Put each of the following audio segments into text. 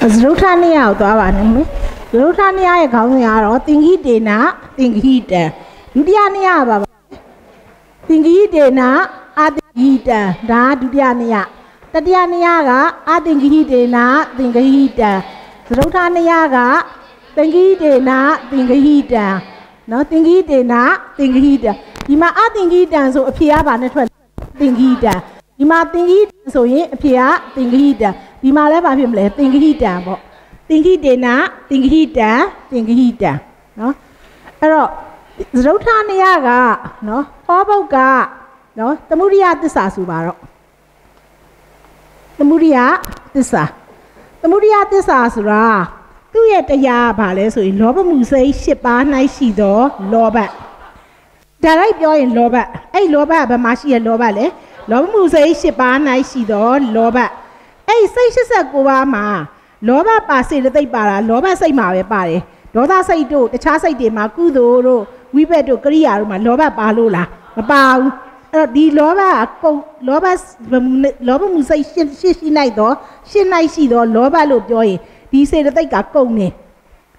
သရုထနိယကိုသွားပါနေမယ်သရုထနိယရဲ့ခေါင်းစဉ်ကတော့သင်္ခိတေနသင်္ခိတံဒုတိယနိယကပါပါသင်္ခိတေနအသင်္ခိတံဒါဒုတိယနိယတတိယနိယကအသင်္ခိတေနသင်္ခိတံသရုထနိယကသင်္ခိတေနသင်္ခိတံနော်သင်္ခိတေနသင်္ခိတံဒီမှာအသင်္ခိတံဆိုအဖြေကဘာနဲ့ထွက်သင်္ခိတံဒီမှာသင်္ခိတံဆိုရင်အဖြေကသင်္ခိတံ ဒီမှာလည်းဘာဖြစ်မလဲသင်္ခိတံပေါ့သင်္ခိတေနသင်္ခိတံသင်္ခိတံနော်အဲ့တော့သရုဋ္ဌနိယကနော်ဟောဘုတ်ကနော်သမုဒိယသစ္စာဆိုပါတော့သမုဒိယသစ္စာသမုဒိယသစ္စာဆိုတာသူ့ရဲ့တရားကဘာလဲဆိုရင်လောဘမှုစိတ်၈ပါး၌ရှိသောလောဘဒါလိုက်ပြောရင်လောဘအဲ့လောဘကဘာမှရှိရလောဘလဲလောဘမှုစိတ်၈ပါး၌ရှိသောလောဘ အဲ့စိတ်89ပါးမှာလောဘပါစေတသိက်ပါတာလောဘစိတ်မှာပဲပါတယ်ဒေါသစိတ်တို့တခြားစိတ်တွေမှာကုသိုလ်တို့ဝိဘက်တို့ကရိယာတို့မှာလောဘပါလို့လားမပါဘူးအဲ့တော့ဒီလောဘကပုံလောဘလောဘမှုစိတ်ရှင်းရှင်းရှိလိုက်တော့ရှင်းလိုက်ရှိတော့လောဘလို့ပြောရင်ဒီစေတသိက်ကကုန်နေ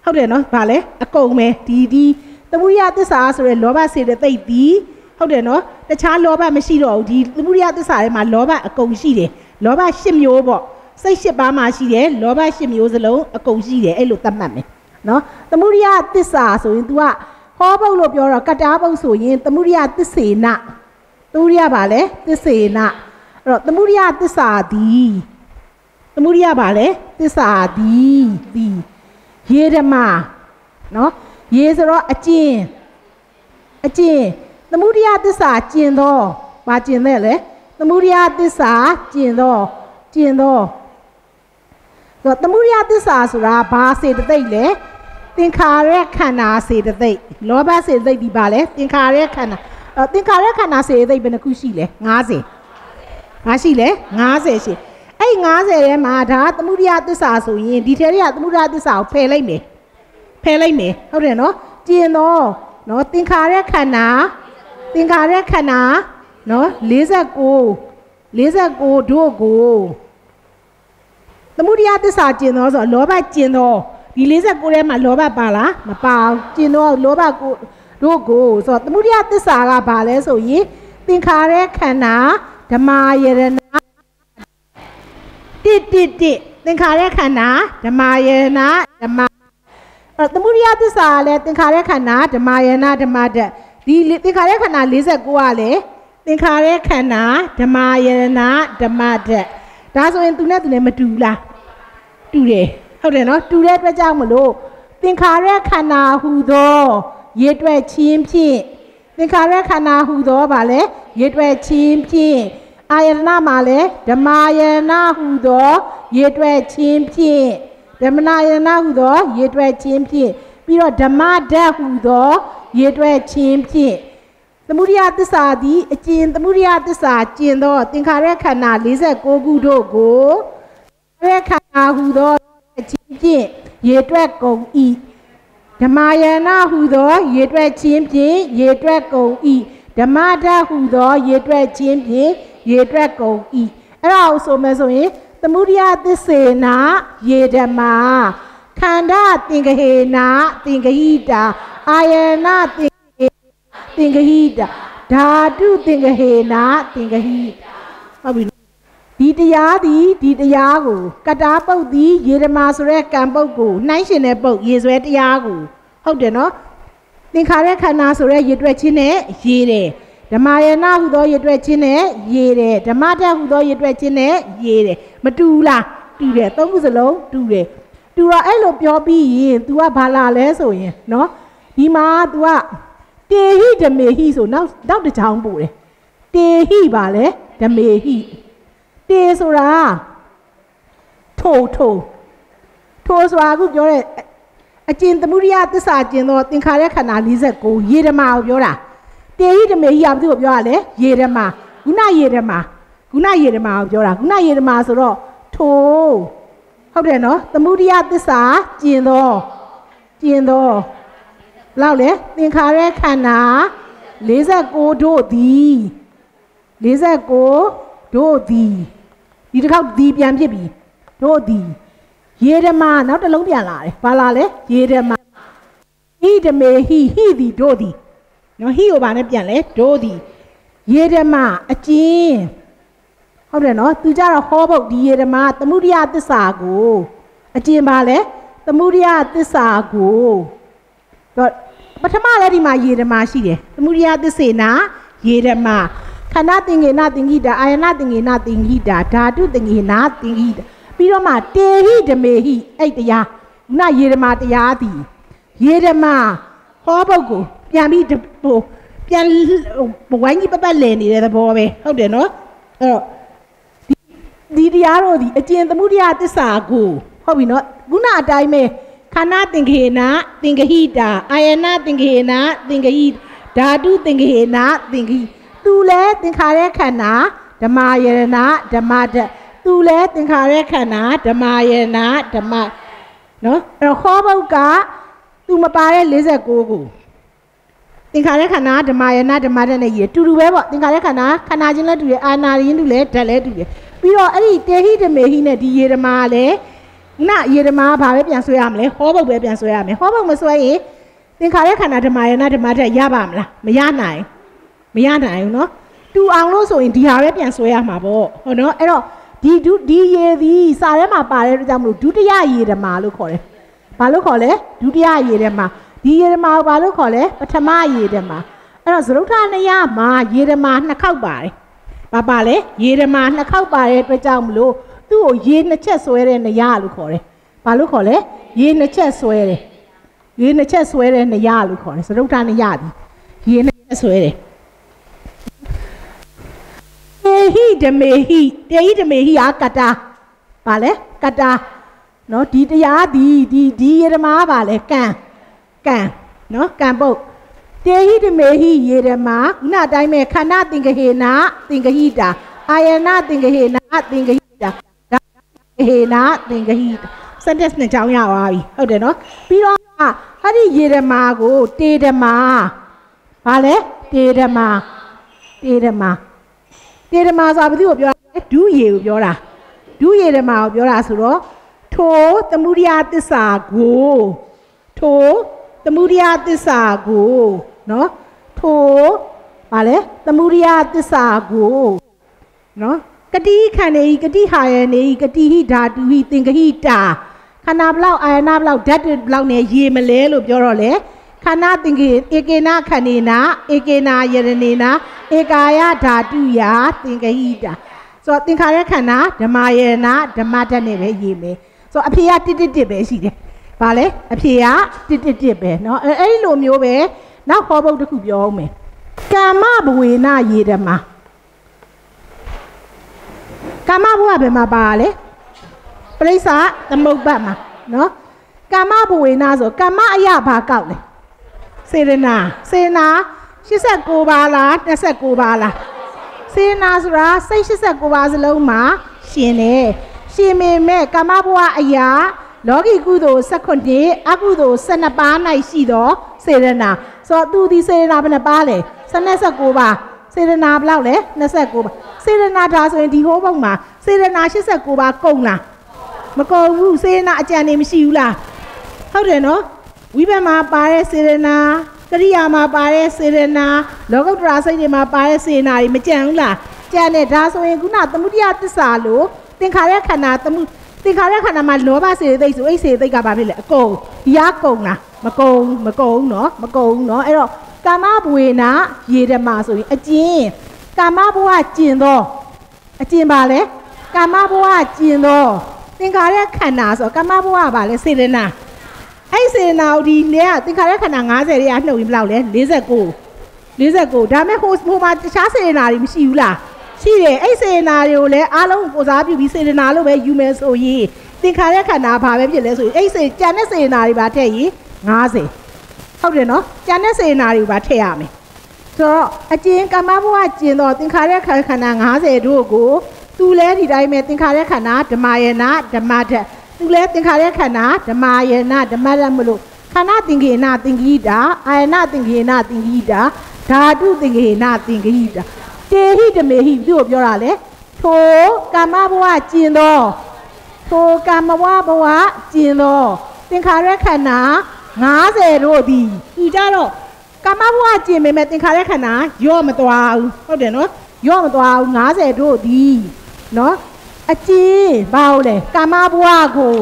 ဟုတ်တယ်နော်ဗာလဲအကုန်ပဲဒီဒီသမုဒိယသစ္စာဆိုရဲလောဘစေတသိက်ဒီဟုတ်တယ်နော်တခြားလောဘမရှိတော့ဘူးဒီသမုဒိယသစ္စာထဲမှာလောဘအကုန်ရှိတယ် လောဘ၈မျိုးပေါ့စိတ်၈ပါးမှာရှိတယ်လောဘ၈မျိုးစလုံးအကုန်ရှိတယ်အဲ့လိုသတ်မှတ်မယ်နော်သမုဒိယသစ္စာဆိုရင် तू ကဟောဘုတ်လို့ပြောတော့ကတားဘုတ်ဆိုရင်သမုဒိယသစ္စေနသမုဒိယဘာလဲသစ္စေနအဲ့တော့သမုဒိယသစ္စာသည်သမုဒိယဘာလဲသစ္စာသည်သည်ရေဓမ္မနော်ရေဆိုတော့အကျင့်အကျင့်သမုဒိယသစ္စာကျင့်တော့ဘာကျင့်တဲ့လဲ သမုဒိယသစ္စာကျင့်တော့ကျင့်တော့ဆိုတော့သမုဒိယသစ္စာဆိုတာဘာစေတသိက်လဲသင်္ခါရခန္ဓာစေတသိက်လောဘစေတသိက်ဒီပါလဲသင်္ခါရခန္ဓာအဲသင်္ခါရခန္ဓာစေတသိက်ဘယ်နှခုရှိလဲ90ငါရှိလဲ90ရှိအဲ့90ထဲမှာဒါသမုဒိယသစ္စာဆိုရင်ဒီထဲတွေကသမုဒိယသစ္စာကိုဖယ်လိုက်မယ်ဖယ်လိုက်မယ်ဟုတ်တယ်နော်ကျင်တော့နော်သင်္ခါရခန္ဓာသင်္ခါရခန္ဓာ နော်49 49တို့ကိုသမုဒိယသစ္စာကျင်တော့ဆိုလောဘကျင်တော့ဒီ49ထဲမှာလောဘပါလားမပါဘူးကျင်တော့လောဘကိုတို့ကိုဆိုတော့သမုဒိယသစ္စာကဘာလဲဆိုရင်သင်္ခါရခန္ဓာဓမ္မယရဏတစ်တစ်တစ်သင်္ခါရခန္ဓာဓမ္မယရဏဓမ္မအဲ့သမုဒိယသစ္စာကလည်းသင်္ခါရခန္ဓာဓမ္မယရဏဓမ္မတတ်ဒီသင်္ခါရခန္ဓာ49ကလည်း သင်္ခါရခန္ဓာဓမ္မယရဏဓမ္မတတ်ဒါဆိုရင်သူနဲ့သူနဲ့မတူလားတူတယ်ဟုတ်တယ်နော်တူတဲ့အတွက်ကြောင့်မလို့သင်္ခါရခန္ဓာဟူသောရေတွက်ချင်းဖြင့်သင်္ခါရခန္ဓာဟူသောဗာလဲရေတွက်ချင်းဖြင့်အာယတနာမှာလဲဓမ္မယနာဟူသောရေတွက်ချင်းဖြင့်ဓမ္မနာယနာဟူသောရေတွက်ချင်းဖြင့်ပြီးတော့ဓမ္မဓာတ်ဟူသောရေတွက်ချင်းဖြင့် သမုဒိယသစ္စာသည်အကျဉ်သမုဒိယသစ္စာကျင်သောသင်္ခါရခန္ဓာ46ခုတို့ကိုရခန္ဓာဟူသောချင်းဖြင့်ရေတွက်ကုန်ဤဓမ္မယနာဟူသောရေတွက်ချင်းဖြင့်ရေတွက်ကုန်ဤဓမ္မဓာတ်ဟူသောရေတွက်ချင်းဖြင့်ရေတွက်ကုန်ဤအဲ့ဒါကိုဆိုမယ်ဆိုရင်သမုဒိယသစ္စေနာရေဓမ္မာခန္ဓာသင်္ကဟေနာသင်္ကဟိတာအာယနာသင် သင်္ကဟိတာဓာတုသင်္ကဟေနာသင်္ကဟိဟုတ်ပြီဒီတရားသည်ဒီတရားကိုကတာပုတ်သည်ရေဓမာဆိုတဲ့ကံပုတ်ကိုနှိုင်းရှင်တဲ့ပုတ်ရေဆွဲတရားကိုဟုတ်တယ်နော်သင်္ခါရခန္ဓာဆိုတဲ့ရေတွက်ခြင်းနဲ့ရေတယ်ဓမ္မယနာဟုသောရေတွက်ခြင်းနဲ့ရေတယ်ဓမ္မတဟုသောရေတွက်ခြင်းနဲ့ရေတယ်မတူလားတူတယ်သုံးခုစလုံးတူတယ်တူတော့အဲ့လိုပြောပြီးရင် तू ကဘာလာလဲဆိုရင်နော်ဒီမှာ तू က တေဟိဓမေဟိဆိုနောက်နောက်တစ်ချောင်းပို့တယ်တေဟိပါလေဓမေဟိတေဆိုတာထိုထိုထိုဆိုတာအခုပြောတဲ့အကျဉ်သမုဒိယသစ္စာကျင်တော့သင်္ခါရခန္ဓာ49ရေဓမာကိုပြောတာတေဟိဓမေဟိကဘာကိုပြောရလဲရေဓမာခုနရေဓမာခုနရေဓမာကိုပြောတာခုနရေဓမာဆိုတော့ထိုဟုတ်တယ်နော်သမုဒိယသစ္စာကျင်တော့ကျင် တော့လောက်လေသင်္ခါရခန္ဓာ49တို့သည်49တို့သည်ဒီတစ်ခေါက်ဒီပြန်ဖြစ်ပြီတို့သည်ယေဓမာနောက်တစ်လုံးပြန်လာတယ်ဘာလာလဲယေဓမာဟိဓမေဟိဟိသည်တို့သည်နော်ဟိကိုဘာနဲ့ပြန်လဲတို့သည်ယေဓမာအကျဉ်ဟုတ်တယ်နော်သူကြတော့ဟောဖို့ဒီယေဓမာသမုဒိယသစ္စာကိုအကျဉ်ပါလဲသမုဒိယသစ္စာကို တော့ပထမလည်းဒီမှာယေဓမာရှိတယ်သမုဒိယသစ္စေနာယေဓမာခန္ဓာသင်္ကေနသင်္ကိတာအာယနာသင်္ကေနသင်္ကိတာဓာတုသင်္ကေနသင်္ကိတာပြီးတော့မှတေဟိဓမေဟိအဲ့တရားခုနယေဓမာတရားသည်ယေဓမာဟောပုတ်ကိုပြန်ပြီးဟိုပြန်ဝိုင်းကြီးပပတ်လည်နေတဲ့သဘောပဲဟုတ်တယ်နော်အဲ့တော့ဒီတရားတော်ဒီအကျင့်သမှုတရားသစ္စာကိုဟုတ်ပြီနော်ခုနအတိုင်းပဲ ခန္ဓာသင်္ခေနသင်္ကဟိတာအာယနာသင်္ခေနသင်္ကဟိဓာတုသင်္ခေနသင်္ခိသူလဲသင်္ခါရခန္ဓာဓမ္မယရဏဓမ္မတသူလဲသင်္ခါရခန္ဓာဓမ္မယရဏဓမ္မနော်အဲ့တော့ခေါ်ဘုတ်ကသူမပါတဲ့49ကိုသင်္ခါရခန္ဓာဓမ္မယရဏဓမ္မတနဲ့ရတူတူပဲပေါ့သင်္ခါရခန္ဓာခန္ဓာချင်းလည်းတူတယ်အာနာရင်းတူလည်းဓာတ်လည်းတူတယ်ပြီးတော့အဲ့ဒီတေဟိဓမေဟိနဲ့ဒီယေဓမာလည်း နယေဓမာကဘာပဲပြန်ဆွဲရမလဲဟောဘုတ်ပဲပြန်ဆွဲရမယ်ဟောဘုတ်မဆွဲရင်သင်္ခါရခန္ဓာဓမ္မယရဏဓမ္မတရပါမလားမရနိုင်မရနိုင်ဘူးနော်တူအောင်လို့ဆိုရင်ဒီဟာပဲပြန်ဆွဲရမှာပေါ့ဟုတ်နော်အဲ့တော့ဒီဒုဒီရေသည်စာထဲမှာပါတဲ့အတွက်ကြောင့်မလို့ဒုတိယရေဓမာလို့ခေါ်တယ်ဘာလို့ခေါ်လဲဒုတိယရေဓမာဒီရေဓမာကိုဘာလို့ခေါ်လဲပထမရေဓမာအဲ့တော့သရုပ်ထနယမှာရေဓမာနှစ်ခေါက်ပါတယ်ဘာပါလဲရေဓမာနှစ်ခေါက်ပါတဲ့အတွက်ကြောင့်မလို့ သူ့ကိုရေနှစ်ချက်ဆွဲတဲ့နေရလို့ခေါ်တယ်ဘာလို့ခေါ်လဲရေနှစ်ချက်ဆွဲတယ်ရေနှစ်ချက်ဆွဲတဲ့နေရလို့ခေါ်တယ်သရုပ်ထနယသည်ရေနှစ်ချက်ဆွဲတယ်ဟိဓမေဟိတေဟိဓမေဟိအာကတာဗာလဲကတာနော်ဒီတရားဒီဒီဒီယရမဗာလဲကံကံနော်ကံပုတ်တေဟိဓမေဟိယေရမခုနအတိုင်းပဲခန္ဓာသင်္ကဟေနာသင်္ကဟိတာအာယနာသင်္ကဟေနာသင်္ကဟိတာ ဟေနာသင်္ကဟိတာစက်တက်နှစ်ချောင်းရသွားပြီဟုတ်တယ်နော်ပြီးတော့အဲ့ဒီယေရမကိုတေဓမာဗာလဲတေဓမာတေဓမာတေဓမာဆိုတာဘယ်သူကိုပြောတာဒုရေကိုပြောတာဒုရေဓမာကိုပြောတာဆိုတော့ထိုသမုဒိယသစ္စာကိုထိုသမုဒိယသစ္စာကိုနော်ထိုဗာလဲသမုဒိယသစ္စာကိုနော် ကတိခန္ဓေကတိဟာယနေကတိဟိဓာတုဟိသင်္ကဟိတာခန္ဓာဘလောက်အာယနာဘလောက်ဓာတ်ဘလောက်နဲ့ရေမလဲလို့ပြောတော့လေခန္ဓာသင်္ကေဧကေနခန္ဒီနာဧကေနာယရဏေနာဧကာယဓာတုယာသင်္ကဟိတာဆိုတော့သင်္ခါရခန္ဓာဓမ္မယရဏဓမ္မဓာတ်နဲ့ပဲရေးမယ်ဆိုတော့အဖေကတစ်တစ်တစ်ပဲရှိတယ်။ဘာလဲအဖေကတစ်တစ်တစ်ပဲเนาะအဲအဲ့လိုမျိုးပဲနောက်ဟောဘုတ်တစ်ခုပြောအောင်မယ်။ကာမဘဝေနယေဓမာ ကာမဘဝဘယ်မှာပါလဲပရိစ္ဆာသမုပ္ပတ်မှာနော်ကာမဘဝေနာဆိုကာမအရာဘာကောက်လဲစေရနာစေနာ89ပါလား29ပါလားစေနာဆိုတာစိတ်89ပါစလုံးမှာရှင်တယ်ရှင်ပေမဲ့ကာမဘဝအရာလောကီကုသိုလ်18အကုသိုလ်12ပါး၌ရှိသောစေရနာဆိုတော့သူဒီစေရနာဘယ်နှပါလဲ12 19ပါ စေရနာဘယ်လောက်လဲ29ပါးစေရနာဒါဆိုရင်ဒီဟိုးပုံမှာစေရနာ89ပါးကုန်လားမကုန်ဘူးစေရနာအကြံနေမရှိဘူးလားဟုတ်တယ်နော်ဝိဘတ်မှာပါတဲ့စေရနာကရိယာမှာပါတဲ့စေရနာလောကုတ္တရာစိတ်တွေမှာပါတဲ့စေရနာတွေမကြံဘူးလားကြံတယ်ဒါဆိုရင်ခုနသမုဒိယသစ္စာလို့သင်္ခါရခန္ဓာသမှုသင်္ခါရခန္ဓာမှာလောဘစေသိက်ဆိုအဲ့စေသိက်ကဘာဖြစ်လဲအကုန်ဒီကကုန်လားမကုန်မကုန်နော်မကုန်နော်အဲ့တော့ ကာမဘဝေနာရေဓမာဆိုရင်အကျဉ်ကာမဘဝကျင်သောအကျဉ်ပါလဲကာမဘဝကျင်သောသင်္ခါရခန္ဓာဆိုကာမဘဝပါလဲစေရနာအဲ့စေနာဦးဒီလဲကသင်္ခါရခန္ဓာ90ရဲ့အနှုတ်ရင်ဘယ်လောက်လဲ49 49ဒါမဲ့ဟိုဟိုမှာတခြားစေနာတွေမရှိဘူးလားရှိတယ်အဲ့စေနာတွေကိုလည်းအားလုံးကိုစားပြုပြီးစေနာလို့ပဲယူမယ်ဆိုရင်သင်္ခါရခန္ဓာဘာပဲဖြစ်လဲဆိုရင်အဲ့စေကြံတဲ့စေနာတွေပါထည့်ရင်90 ဟုတ်တယ်နော်ကြံတဲ့စေနာတွေပါထည့်ရမယ်ဆိုတော့အကျဉ်ကမ္မဘဝကျင်တော့သင်္ခါရခန္ဓာ90တို့ကိုသူလဲဒီတိုင်းပဲသင်္ခါရခန္ဓာဓမ္မယနာဓမ္မဓာတ်သူလဲသင်္ခါရခန္ဓာဓမ္မယနာဓမ္မဓာတ်မလို့ခန္ဓာသင်္ကေနသင်္ကိတာအာယနာသင်္ကေနသင်္ကိတာဓာတုသင်္ကေနသင်္ကိတာတေဟိတမေဟိသူ့ကိုပြောတာလေထိုကာမဘဝကျင်သောခထိုကာမဝဘဝကျင်သောသင်္ခါရခန္ဓာ 90တို့သည်သူကြတော့ကာမဘဝကျင်ပေမဲ့သင်္ခါရခန္ဓာရော့မသွားဘူးဟုတ်တယ်နော်ရော့မသွားဘူး90တို့သည်နော်အကျင်ဘာလို့လဲကာမဘဝကို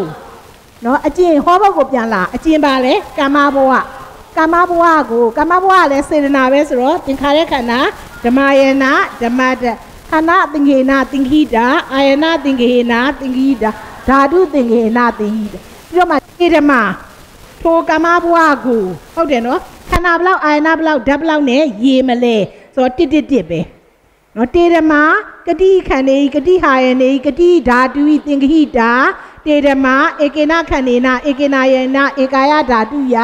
နော်အကျင်ဟောဘုတ်ကိုပြန်လာအကျင်ပါလေကာမဘဝကာမဘဝကိုကာမဘဝလည်းစေတနာပဲဆိုတော့သင်္ခါရခန္ဓာဓမ္မယနာဓမ္မတခန္ဓာသင်္ကေနသင်္ခိတာအာယနာသင်္ကေနသင်္ခိတာဓာတုသင်္ကေနသင်္ခိတာပြီးတော့မှဧဓမ ထိုကာမဘဝကိုဟုတ်တယ်နော်ခန္ဓာဘလောက်အာယနာဘလောက်ဓာတ်ဘလောက်နဲ့ရေမလဲဆိုတော့တစ်တစ်တစ်ပဲနော်တေဓမကတိခန္ဓေကတိဟာယနေကတိဓာတုသင်္ခိတာတေဓမဧကေနခန္ဓေနဧကေနယနာဧကာယဓာတုယ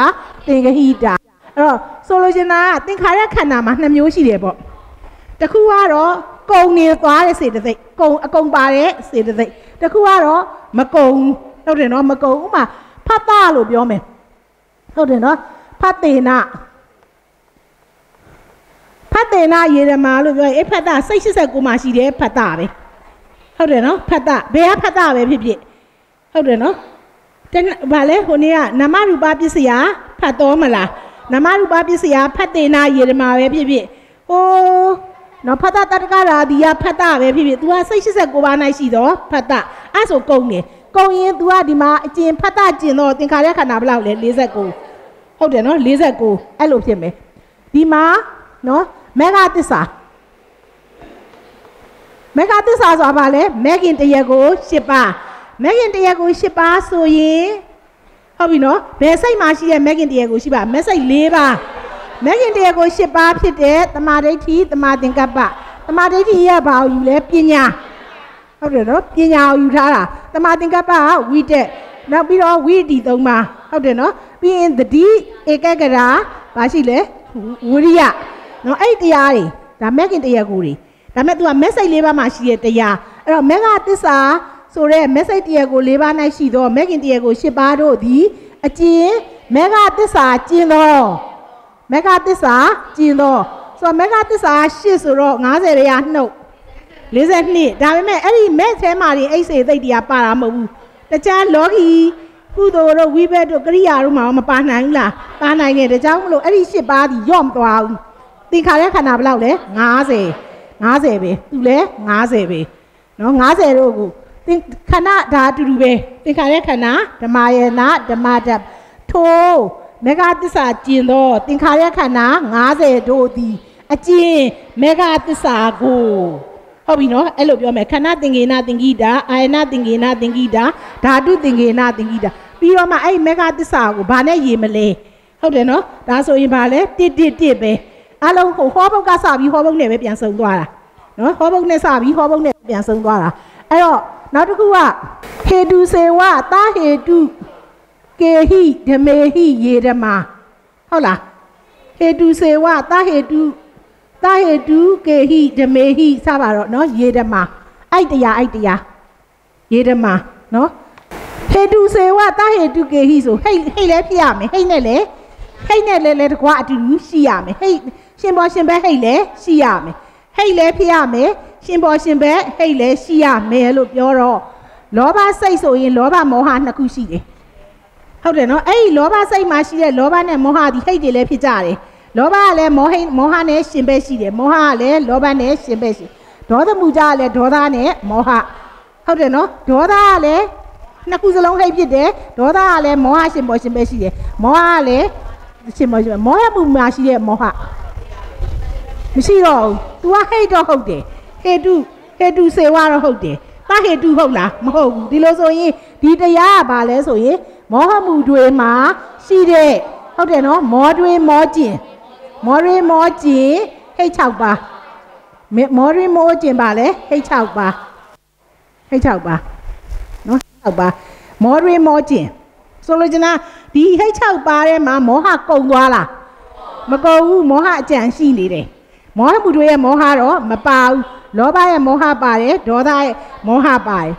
သင်္ခိတာအဲ့တော့ဆိုလိုချင်တာကသင်္ခါရခန္ဓာမှာနှစ်မျိုးရှိတယ်ပေါ့တစ်ခုကတော့ကုံနေသွားတဲ့စေတသိက်ကုံအကုံပါတဲ့စေတသိက်တစ်ခုကတော့မကုံဟုတ်တယ်နော်မကုံဥမာဖတ်တာလို့ပြောမယ် ဟုတ်တယ်နော်ဖတ်တေနာဖတ်တေနာရေရမာလို့ပြောရင်အဲ့ဖတ်တာစိတ်89မှာရှိတယ်ဖတ်တာပဲဟုတ်တယ်နော်ဖတ်တာဘယ်ကဖတ်တာပဲဖြစ်ဖြစ်ဟုတ်တယ်နော်တဗာလဲဟိုနေ့ကနမရူပပစ္စယဖတ်တော်မလားနမရူပပစ္စယဖတ်တေနာရေရမာပဲဖြစ်ဖြစ်ဟိုနော်ဖတ်တာတတကရာဒီယဖတ်တာပဲဖြစ်ဖြစ် तू ကစိတ်89ပါး၌ရှိတော့ဖတ်တာအဲ့ဆိုကုံတယ် ကုံရင် तू ကဒီမှာအကျင်ဖတ်တာကျင်တော့သင်္ခါရခန္ဓာဘယ်လောက်လဲ49ဟုတ်တယ်နော်49အဲ့လိုဖြစ်မယ်ဒီမှာနော်မေဃသစ္စာမေဃသစ္စာဆိုတာဘာလဲမဲခင်တရက်ကို10ပါးမဲခင်တရက်ကို10ပါးဆိုရင်ဟုတ်ပြီနော်ဘယ်စိတ်မှာရှိတဲ့မဲခင်တရက်ကိုရှိပါမဲစိတ်၄ပါးမဲခင်တရက်ကို10ပါးဖြစ်တဲ့တမာဒိဋ္ဌိတမာသင်္ကပ္ပတမာဒိဋ္ဌိရဘာကိုယူလဲပညာ ဟုတ်တယ်နော်ပညာကိုယူထားတာတမာသင်္ကပ္ပကဝိတက်နောက်ပြီးတော့ဝိတီ၃ပါးဟုတ်တယ်နော်ပြီးရင်တတိဧကဂရာဘာရှိလဲဝိရိယနော်အဲ့ဒီတရားတွေဒါမက်ကင်တရားကိုတွေဒါမဲ့ तू ကမက်စိတ်၄ပါးမှာရှိတဲ့တရားအဲ့တော့မက်ကသစ္စာဆိုတဲ့မက်စိတ်တရားကို၄ပါး၌ရှိတော့မက်ကင်တရားကို၈ပါးတို့သည်အကျဉ်မက်ကသစ္စာကျင်တော့မက်ကသစ္စာကျင်တော့ဆိုတော့မက်ကသစ္စာ၈ဆိုတော့90ရာနှုတ် 42ဒါပေမဲ့အဲ့ဒီမက်ထဲမှာဒီအိတ်စေသိတ်တရားပါတာမဟုတ်ဘူးတခြားလောကီကုသိုလ်တို့ဝိဘက်တို့ကရိယာတို့မှာမပါနိုင်ဘူးလားပါနိုင်တယ်ဒါကြောင့်မလို့အဲ့ဒီ၈ပါးဒီရော့မသွားဘူးသင်္ခါရခန္ဓာဘယ်လောက်လဲ90 90ပဲသူလဲ90ပဲနော်90တို့ကိုသင်ခန္ဓာဒါအတူတူပဲသင်္ခါရခန္ဓာဓမ္မယနာဓမ္မတတ်ထိုးမေဃသစ္စာကျင်သောသင်္ခါရခန္ဓာ90တို့သည်အကျင်မေဃသစ္စာကို ဟုတ်ပြီနော်အဲ့လိုပြောမယ်ခန္ဓာသင်္ကေနသင်္ကိတာအာယနာသင်္ကေနသင်္ကိတာဓာတုသင်္ကေနသင်္ကိတာပြီးတော့မှအဲ့မေဃသစ္စာကိုဘာနဲ့ရေးမလဲဟုတ်တယ်နော်ဒါဆိုရင်ဘာလဲတစ်တစ်တစ်ပဲအလုံးဟိုဟောဘုတ်ကစပြီးဟောဘုတ်နဲ့ပဲပြန်ဆုံးသွားတာနော်ဟောဘုတ်နဲ့စပြီးဟောဘုတ်နဲ့ပြန်ဆုံးသွားတာအဲ့တော့နောက်တစ်ခုကဟေတုစေဝတာဟေတုကေဟိဓမေဟိယေဓမာဟုတ်လားဟေတုစေဝတာဟေတု တာဟေတုကေဟိဓမေဟိစပါတော့နော်ယေဓမာအဲ့တရားအဲ့တရားယေဓမာနော်ဟေတုစေဝတာဟေတုကေဟိဆိုဟိတ်ဟိတ်လည်းဖြစ်ရမယ်ဟိတ်နဲ့လည်းဟိတ်နဲ့လည်းလည်းတကွာအတူတူရှိရမယ်ဟိတ်ရှင်ပေါ်ရှင်ဘဲဟိတ်လည်းရှိရမယ်ဟိတ်လည်းဖြစ်ရမယ်ရှင်ပေါ်ရှင်ဘဲဟိတ်လည်းရှိရမယ်လို့ပြောတော့လောဘစိတ်ဆိုရင်လောဘမောဟနှစ်ခုရှိတယ်ဟုတ်တယ်နော်အဲ့ဒီလောဘစိတ်မှာရှိတဲ့လောဘနဲ့မောဟဒီဟိတ်တွေလည်းဖြစ်ကြတယ် လောဘကလည်းမောဟိမောဟနဲ့ရှင်ဘဲရှိတယ်မောဟကလည်းလောဘနဲ့ရှင်ဘဲရှိဒေါသမူကြကလည်းဒေါသနဲ့မောဟဟုတ်တယ်နော်ဒေါသကလည်းနှစ်ခုစလုံးဟိတ်ဖြစ်တယ်ဒေါသကလည်းမောဟရှင်ပေါ်ရှင်ဘဲရှိတယ်မောဟကလည်းရှင်ပေါ်ရှင်ဘဲမောဟမှုမှာရှိတဲ့မောဟမရှိတော့ဘူး तू ကဟိတ်တော့ဟုတ်တယ်ဟေတုဟေတုစေဝတော့ဟုတ်တယ်တဟေတုဟုတ်လားမဟုတ်ဘူးဒီလိုဆိုရင်ဒီတရားကဘာလဲဆိုရင်မောဟမှုတွေမှာရှိတဲ့ဟုတ်တယ်နော်မောတွေမောကျင် မောတွေမောကျင်ဟိတ်6ပါမောတွေမောကျင်ပါလေဟိတ်6ပါဟိတ်6ပါနော်6ပါမောတွေမောကျင်ဆိုလိုချင်တာဒီဟိတ်6ပါထဲမှာမောဟကုံသွားလားမကုံဘူးမောဟအကြံရှိနေတယ်မောဟမှုတွေရဲ့မောဟတော့မပါဘူးလောဘရဲ့မောဟပါတယ်ဒေါသရဲ့မောဟပါတယ်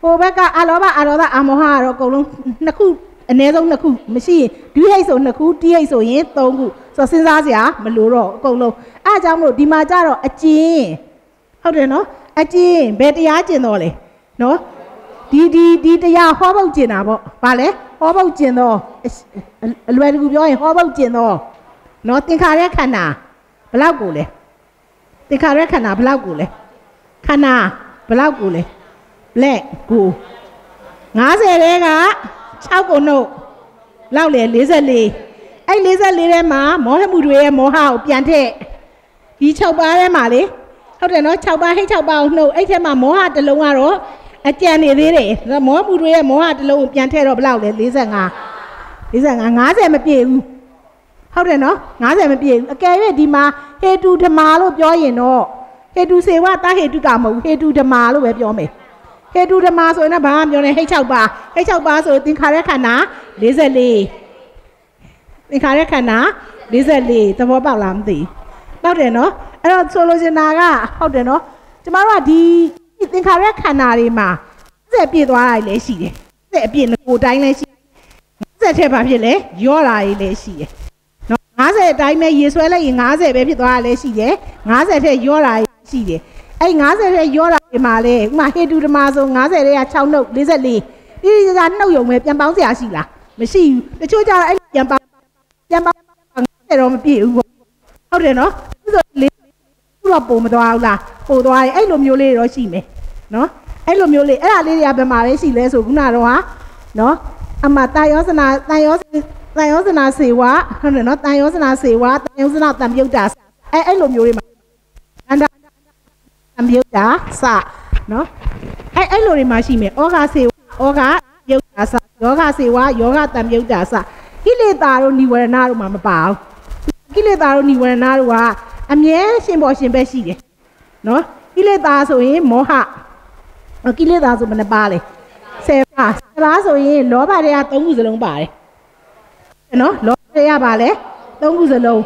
ဟိုဘက်ကအလောဘအဒေါသအမောဟကတော့အကုန်လုံးနှစ်ခု အနည်းဆုံးနှစ်ခုမရှိရင်ဒွိဟိတ်ဆိုနှစ်ခုတိဟိတ်ဆိုရင်သုံးခုဆိုစဉ်းစားစရာမလိုတော့အကုန်လုံးအဲအကြောင်းမလို့ဒီမှာကြတော့အကျဉ်ဟုတ်တယ်နော်အကျဉ်ဘယ်တရားကျင်တော့လဲနော်ဒီဒီဒီတရားဟောပုတ်ကျင်တာပေါ့ဗာလဲဟောပုတ်ကျင်တော့အလွယ်တကူပြောရင်ဟောပုတ်ကျင်တော့နော်သင်္ခါရခန္ဓာဘလောက်ကိုလဲသင်္ခါရခန္ဓာဘလောက်ကိုလဲခန္ဓာဘလောက်ကိုလဲလက်ကို90တဲက 6ကိုနှုတ်လောက်လေ44အဲ့44ထဲမှာမောဟမှုတွေရဲ့မောဟကိုပြန်ထည့်ဒီ6ပါးထဲမှာလေဟုတ်တယ်နော်6ပါးဟိတ်6ပါးကိုနှုတ်အဲ့ထဲမှာမောဟတစ်လုံးကတော့အကြံနေသေးတယ်မောဟမှုတွေရဲ့မောဟတစ်လုံးကိုပြန်ထည့်တော့ဘယ်လောက်လဲ45 45 50မပြည့်ဘူးဟုတ်တယ်နော်50မပြည့်ဘူးအကယ်၍ဒီမှာဟေတုဓမ္မာလို့ပြောရင်တော့ဟေတုစေဝတာဟေတုကမဟုတ်ဟေတုဓမ္မာလို့ပဲပြောမယ် ဟေတုဓမ္မာဆိုရင်တော့ဘာမှပြောနေဟိတ်6ပါးဟိတ်6ပါးဆိုသင်္ခါရခန္ဓာ44သင်္ခါရခန္ဓာ44သဘောပေါက်လားမသိပေါက်တယ်နော်အဲ့တော့ဆိုလိုချင်တာကဟုတ်တယ်နော်ကျမတို့ကဒီသင်္ခါရခန္ဓာတွေမှာ50ပြည့်သွားတာလည်းရှိတယ်50အပြည့်ကိုတိုင်းလည်းရှိ50ထက်ဘာဖြစ်လဲရော့တာကြီးလည်းရှိတယ်နော်50အတိုင်းပဲရေဆွဲလိုက်ရင်50ပဲဖြစ်သွားတာလည်းရှိတယ်50ထက်ရော့တာကြီးရှိတယ် အဲ့50ထက်ရော့တာဒီမှာလေဥမာဟေတုဓမ္မဆို50တဲ့က6နှုတ်44ဒီဒီကနှုတ်ယုံပဲပြန်ပေါင်းစရာရှိလားမရှိဘူးတချို့ကျတော့အဲ့ပြန်ပေါင်းပြန်ပေါင်း50တော့မပြည့်ဘူးပေါ့ဟုတ်တယ်နော်ဆိုလေးတော့ပုံမသွားဘူးလားပို့သွားရင်အဲ့လိုမျိုးလေးတော့ရှိမယ်နော်အဲ့လိုမျိုးလေးအဲ့ဒါလေးတွေကဘယ်မှာပဲရှိလဲဆိုခုနတော့ဟာနော်အမတာယောစနာတန်ယောတန်ယောစနာစေဝဟုတ်တယ်နော်တန်ယောစနာစေဝတန်ယောစနာတံပြုတ်တာအဲ့အဲ့လိုမျိုးတွေမှာအန္တတံ ပြုတ်တာစနော်အဲ့အဲ့လိုတွေမှာရှိမယ်ဩဃစေဝဩဃပြုတ်တာစယောဂစေဝယောဂတံပြုတ်တာစကိလေသာတို့និဝရဏတို့မှာမပါဘူးကိလေသာတို့និဝရဏတို့ကအမြဲရှင်ပေါ်ရှင်ဘက်ရှိတယ်နော်ကိလေသာဆိုရင်မောဟကိလေသာဆိုဘယ်နှပါလဲ10ပါ10ပါဆိုရင်လောဘတွေက3ခုစလုံးပါတယ်နော်လောဘတွေကပါလဲ3ခုစလုံး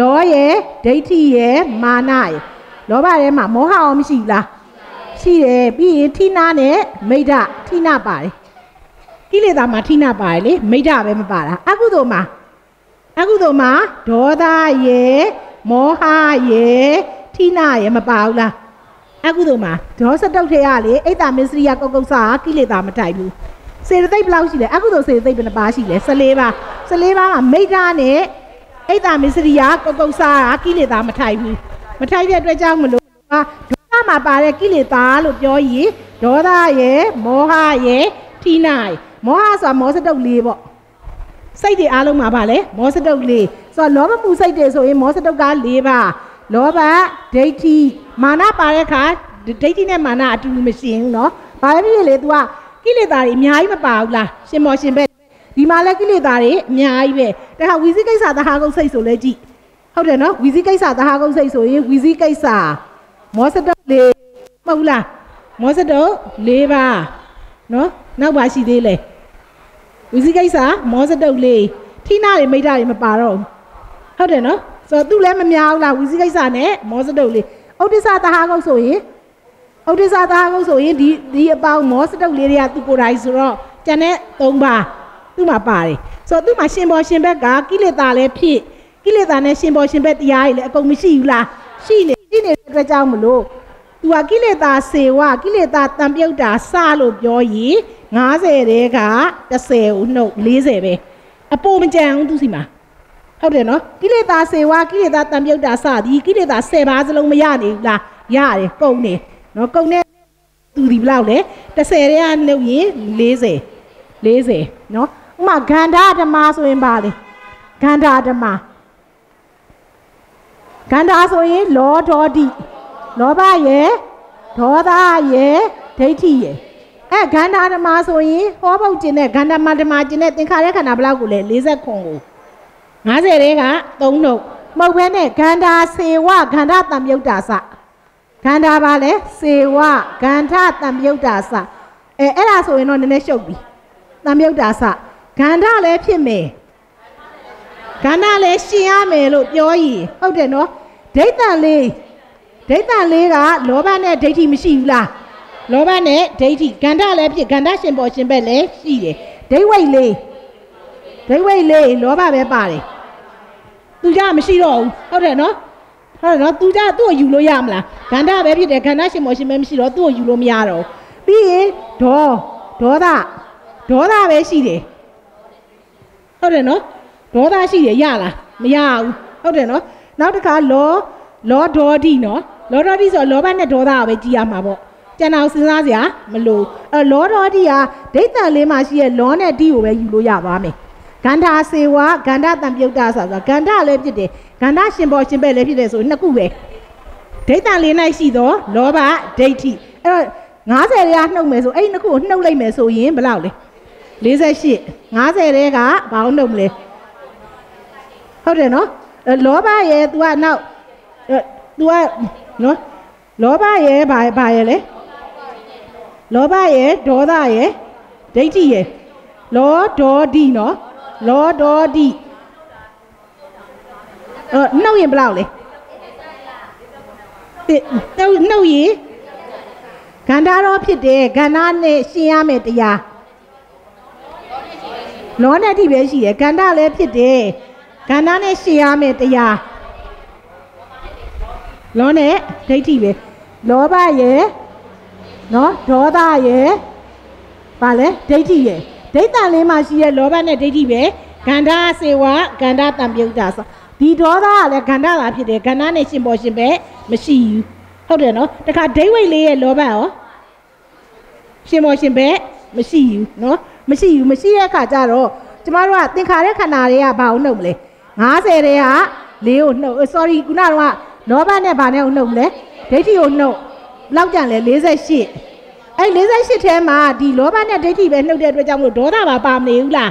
လောရယ်ဒိဋ္ဌိရယ်မာနရယ် လောဘထဲမှာမောဟအောင်မရှိလားရှိတယ်ပြီးရင်ဌိနာနဲ့မိဋ္ဌဌိနာပါတယ်ကိလေသာမှာဌိနာပါတယ်လေမိဋ္ဌပဲမပါတာအကုသိုလ်မှာအကုသိုလ်မှာဒေါသရယ်မောဟရယ်ဌိနာရယ်မပါဘူးလားအကုသိုလ်မှာဒေါစတုတ်ထဲရလေအိတ်တာမစ္စရိယကုတ်ကုတ်စာကိလေသာမထိုက်ဘူးစေတသိက်ဘယ်လောက်ရှိလဲအကုသိုလ်စေတသိက်ဘယ်နှပါရှိလဲ14ပါး14ပါးမှာမိဋ္ဌနဲ့အိတ်တာမစ္စရိယကုတ်ကုတ်စာကိလေသာမထိုက်ဘူး မထိုက်တဲ့အတွက်ကြောင့်မလို့ဟာဒေါသမှာပါတဲ့ကိလေသာလို့ပြောရင်ဒေါသရယ်မောဟရယ်ဌိနာရယ်မောဟဆိုတာမောစတုတ်လေးပေါ့စိတ်တွေအားလုံးမှာပါလေမောစတုတ်လေးဆိုတော့လောဘမှုစိတ်တွေဆိုရင်မောစတုတ်က၄ပါးလောဘဒိဋ္ဌိမာနပါတဲ့အခါဒိဋ္ဌိနဲ့မာနအတူတူမရှိဘူးเนาะဘာပဲဖြစ်ဖြစ်လေ तू ကကိလေသာတွေအများကြီးမပါဘူးလားရှင်မောရှင်ဘက်ဒီမှာလဲကိလေသာတွေအများကြီးပဲတခါဝီစီကိစ္စသဟာကုတ်စိတ်ဆိုလဲကြည့် ဟုတ်တယ်နော်ဝီစီကိစ္စသဟာကုတ်စိတ်ဆိုရင်ဝီစီကိစ္စမောစတုတ်လေးမဟုတ်လားမောစတုတ်၄ပါးနော်နောက်ပါရှိသေးလဲဝီစီကိစ္စမောစတုတ်လေးထိနာတွေမိတ်တာတွေမပါတော့ဘူးဟုတ်တယ်နော်ဆိုတော့သူလည်းမများဘူးလားဝီစီကိစ္စနဲ့မောစတုတ်လေးဥဒိစ္စသဟာကုတ်ဆိုရင်ဥဒိစ္စသဟာကုတ်ဆိုရင်ဒီဒီအပေါင်းမောစတုတ်လေးတွေကသူကိုယ်တိုင်ဆိုတော့ကျန်တဲ့၃ပါးသူ့မှာပါတယ်ဆိုတော့သူ့မှာရှင်ဘောရှင်ဘက်ကကိလေသာလည်းဖြစ် ကိလေသာနဲ့ရှင်ဘောရှင်ဘက်တရားတွေလည်းအကုန်မရှိဘူးလားရှိနေရှိနေတဲ့အတွက်ကြောင့်မလို့သူကကိလေသာစေဝကိလေသာတံပြုတ်တာစလို့ပြောရင်90တဲက30ဦးနှုတ်40ပဲအပေါ်မကြံဘူးသူစီမှာဟုတ်တယ်နော်ကိလေသာစေဝကိလေသာတံပြုတ်တာစသည်ကိလေသာ10ပါးစလုံးမရနေဘူးလားရတယ်ကုန်နေနော်ကုန်နေသူဒီဘလောက်လဲ30တဲကနှုတ်ရင်40 40နော်ဥမာဂန္ဓာဓမ္မဆိုရင်ပါလေဂန္ဓာဓမ္မ ဂန္ဓာဆိုရင်လောဒေါတိလောဘရယ်ဒေါသရယ်ဒိဋ္ဌိရယ်အဲဂန္ဓာဓမ္မဆိုရင်ဟောပုတ်ကျင်တဲ့ဂန္ဓာမဓမ္မကျင်တဲ့သင်္ခါရခန္ဓာဘလောက်ကိုလဲ40ခွန်ကို50တဲက3နှုတ်မဟုတ်ဘဲနဲ့ဂန္ဓာစေဝဂန္ဓာတံမြုတ်တာစဂန္ဓာပါလဲစေဝဂန္ဓာတံမြုတ်တာစအဲအဲ့ဒါဆိုရင်တော့နည်းနည်းရှုပ်ပြီတံမြုတ်တာစဂန္ဓာလည်းဖြစ်မယ်ဂန္ဓာလည်းရှင်ရမယ်လို့ပြောရင်ဟုတ်တယ်နော် ဒိဋ္ဌံလေးဒိဋ္ဌံလေးကလောဘနဲ့ဒိဋ္ဌိမရှိဘူးလားလောဘနဲ့ဒိဋ္ဌိဂန္ဓာလည်းဖြစ်ဂန္ဓာရှင်ပေါ်ရှင်ဘက်လည်းရှိတယ်ဒိဋ္ဝိတ်လေးဒိဋ္ဝိတ်လေးလောဘပဲပါတယ်သူကြမရှိတော့ဘူးဟုတ်တယ်နော်ဟုတ်တယ်နော်သူကြသူ့ကိုယူလို့ရမလားဂန္ဓာပဲဖြစ်တယ်ဂန္ဓာရှင်ပေါ်ရှင်ဘက်မရှိတော့သူ့ကိုယူလို့မရတော့ပြီးရင်ဒေါဒဒေါသဒေါသပဲရှိတယ်ဟုတ်တယ်နော်ဒေါသရှိတယ်ရလားမရဘူးဟုတ်တယ်နော် နောက်တစ်ခါလောလောဒေါတိနော်လောဒေါတိဆိုတော့လောဘနဲ့ဒေါသကိုပဲကြည်ရမှာပေါ့ကျန်အောင်စဉ်းစားစရာမလိုအဲလောဒေါတိဟာဒိဋ္ဌံလေးမှာရှိရဲ့လောနဲ့တိကိုပဲယူလို့ရသွားမယ်ဂန္ဓာစေဝဂန္ဓတံပြုတ်တာဆိုတာဂန္ဓလည်းဖြစ်တယ်ဂန္ဓရှင်ဘောရှင်ပဲလည်းဖြစ်တယ်ဆိုနှစ်ခုပဲဒိဋ္ဌံလေး၌ရှိသောလောဘဒိဋ္ဌိအဲ့တော့90ရာနှုတ်မယ်ဆိုအဲ့ဒီနှစ်ခုကိုနှုတ်လိုက်မယ်ဆိုရင်ဘယ်လောက်လဲ48 50တဲကဘာအောင်နှုတ်မလဲဟုတ်တယ်နော်အဲ့ လောဘရဲ့ तू ကနောက်အဲ့ तू ကနော်လောဘရဲ့ဘာဘာရဲ့လဲလောဘရဲ့ဒေါသရဲ့ဒိဋ္ဌိရဲ့လောဒေါတိနော်လောဒေါတိအဲ့နှုတ်ရင်ဘယ်လောက်လဲတစ်နှုတ်နှုတ်ရင်ကန္တာရောဖြစ်တယ်ကန္တာနဲ့ရှင်းရမယ်တရားလောနဲ့အထိပဲရှိတယ်ကန္တာလည်းဖြစ်တယ် ကန္တာနဲ့ရှင်းရမယ်တရားလောနဲ့ဒိဋ္ဌိပဲလောဘရဲ့နော်ဒေါသရဲ့ဘာလဲဒိဋ္ဌိရဲ့ဒိဋ္ဌာလေးမှာရှိရဲ့လောဘနဲ့ဒိဋ္ဌိပဲကန္တာစေဝကန္တာတံပြုတ်တာဆိုဒီဒေါသကလည်းကန္တာလာဖြစ်တယ်ကန္တာနဲ့ရှင်ပေါ်ရှင်ပဲမရှိဘူးဟုတ်တယ်နော်တခါဒိဋ္ဌိလေးရဲ့လောဘရောရှင်ပေါ်ရှင်ပဲမရှိဘူးနော်မရှိဘူးမရှိတဲ့အခါကျတော့ကျမတို့ကသင်္ခါရခန္ဓာတွေကဘာအောင်နှုတ်မလဲ 90တွေကလေးကိုနှုတ် sorry ခုနကတော့လောဘနဲ့ဘာနဲ့ကိုနှုတ်မလဲဒိဋ္ဌိကိုနှုတ်လောက်ကြံလဲ48အဲ့48ထဲမှာဒီလောဘနဲ့ဒိဋ္ဌိပဲနှုတ်တဲ့အတွက်ကြောင့်မလို့ဒေါသပါပါမနေဘူးလား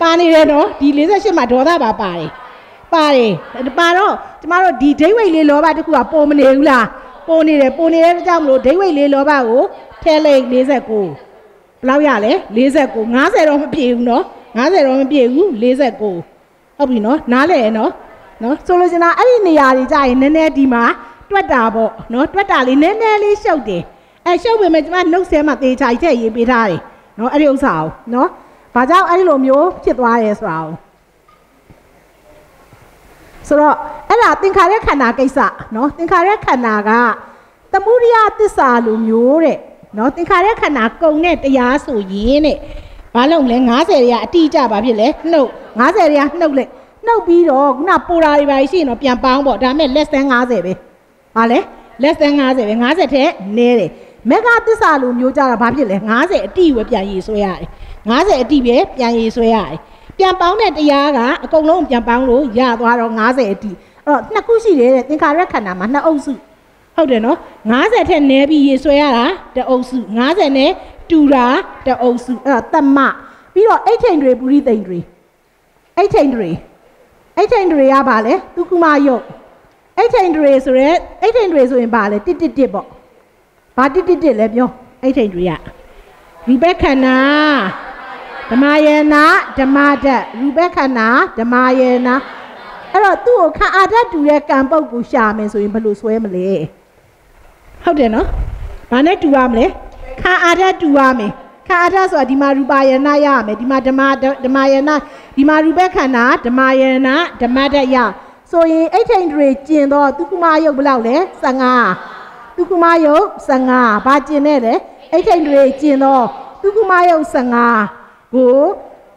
ပါနေတယ်နော်ဒီ48မှာဒေါသပါပါတယ်ပါတယ်ပါတော့ကျမတို့ဒီဒိဋ္ဌိလေးလောဘတစ်ခုကပုံမနေဘူးလားပုံနေတယ်ပုံနေတဲ့အတွက်ကြောင့်မလို့ဒိဋ္ဌိလေးလောဘကိုထဲလိုက်49ဘယ်လောက်ရလဲ49 50တော့မပြည့်ဘူးနော်50တော့မပြည့်ဘူး49 ဟုတ်ပြီနော်နားလဲနော်နော်ဆိုလိုချင်တာအဲ့ဒီနေရာတွေကြာရင်နည်းနည်းဒီမှာတွက်တာပေါ့နော်တွက်တာလေးနည်းနည်းလေးရှုပ်တယ်အဲရှုပ်ပေမဲ့ကျမနှုတ်ဆဲမှာတေချာကြီးထည့်ရေးပေးထားတယ်နော်အဲ့ဒီဥစ္စာကိုနော်ဘာကြောင့်အဲ့ဒီလိုမျိုးဖြစ်သွားရဲဆိုတာကိုဆိုတော့အဲ့ဒါသင်္ခါရခန္ဓာကိစ္စနော်သင်္ခါရခန္ဓာကသမုဒိယသစ္စာလိုမျိုးတဲ့နော်သင်္ခါရခန္ဓာကုံတဲ့တရားဆိုရင်တဲ့ ဘာလို့လဲ90ရာအတိအကျပါဖြစ်လဲနှုတ်90ရာနှုတ်လိုက်နှုတ်ပြီးတော့ခုနပူရာတွေပါရှိရင်တော့ပြန်ပေါင်းပေါ့ဒါမဲ့ less than 50ပဲဟာလဲ less than 50ပဲ50ထက်နည်းတယ်မက်ကသစ္စာလိုမျိုးကြတာဘာဖြစ်လဲ90အတိပဲပြန်ရည်ဆွဲရတယ်90အတိပဲပြန်ရည်ဆွဲရတယ်ပြန်ပေါင်းတဲ့တရားကအကုန်လုံးပြန်ပေါင်းလို့ရသွားတော့90အတိအဲ့တော့နှစ်ခုရှိတယ်တဲ့သင်္ခါရခန္ဓာမှာနှစ်အုပ်စုဟုတ်တယ်နော်90ထက်နည်းပြီးရေဆွဲရတာတအုပ်စု90နဲ့ တူတာတအုပ်စုအဲ့တော့တမပြီးတော့အိဋ္ဌိန်တွေပုရိသိန်တွေအိဋ္ဌိန်တွေအိဋ္ဌိန်တွေကဘာလဲသုကုမယုတ်အိဋ္ဌိန်တွေဆိုရဲအိဋ္ဌိန်တွေဆိုရင်ဘာလဲတစ်တစ်တစ်ပေါ့ဘာတစ်တစ်တစ်လဲပြောအိဋ္ဌိန်တွေကဝိဘက်ခန္ဓာဓမ္မယေနာဓမ္မတတ်ရူပခန္ဓာဓမ္မယေနာအဲ့တော့သူ့ကိုခံအာတတ်တူတဲ့ကံပုတ်ကိုရှာမယ်ဆိုရင်ဘယ်လိုဆွဲမလဲဟုတ်တယ်နော်ဘာနဲ့တူရမလဲ ခံအာတတ်တူရမယ်ခံအာတတ်ဆိုတာဒီမှာရူပယေနာရရမယ်ဒီမှာဓမ္မဓမ္မယေနာဒီမှာရူပခန္ဓာဓမ္မယေနာဓမ္မတတ်ရဆိုရင်အိဋ္ဌိန်တွေကျင်တော့သူကုမယုတ်ဘယ်လောက်လဲ15သူကုမယုတ်15ဘာကျင်နဲ့လဲအိဋ္ဌိန်တွေကျင်တော့သူကုမယုတ်15ကို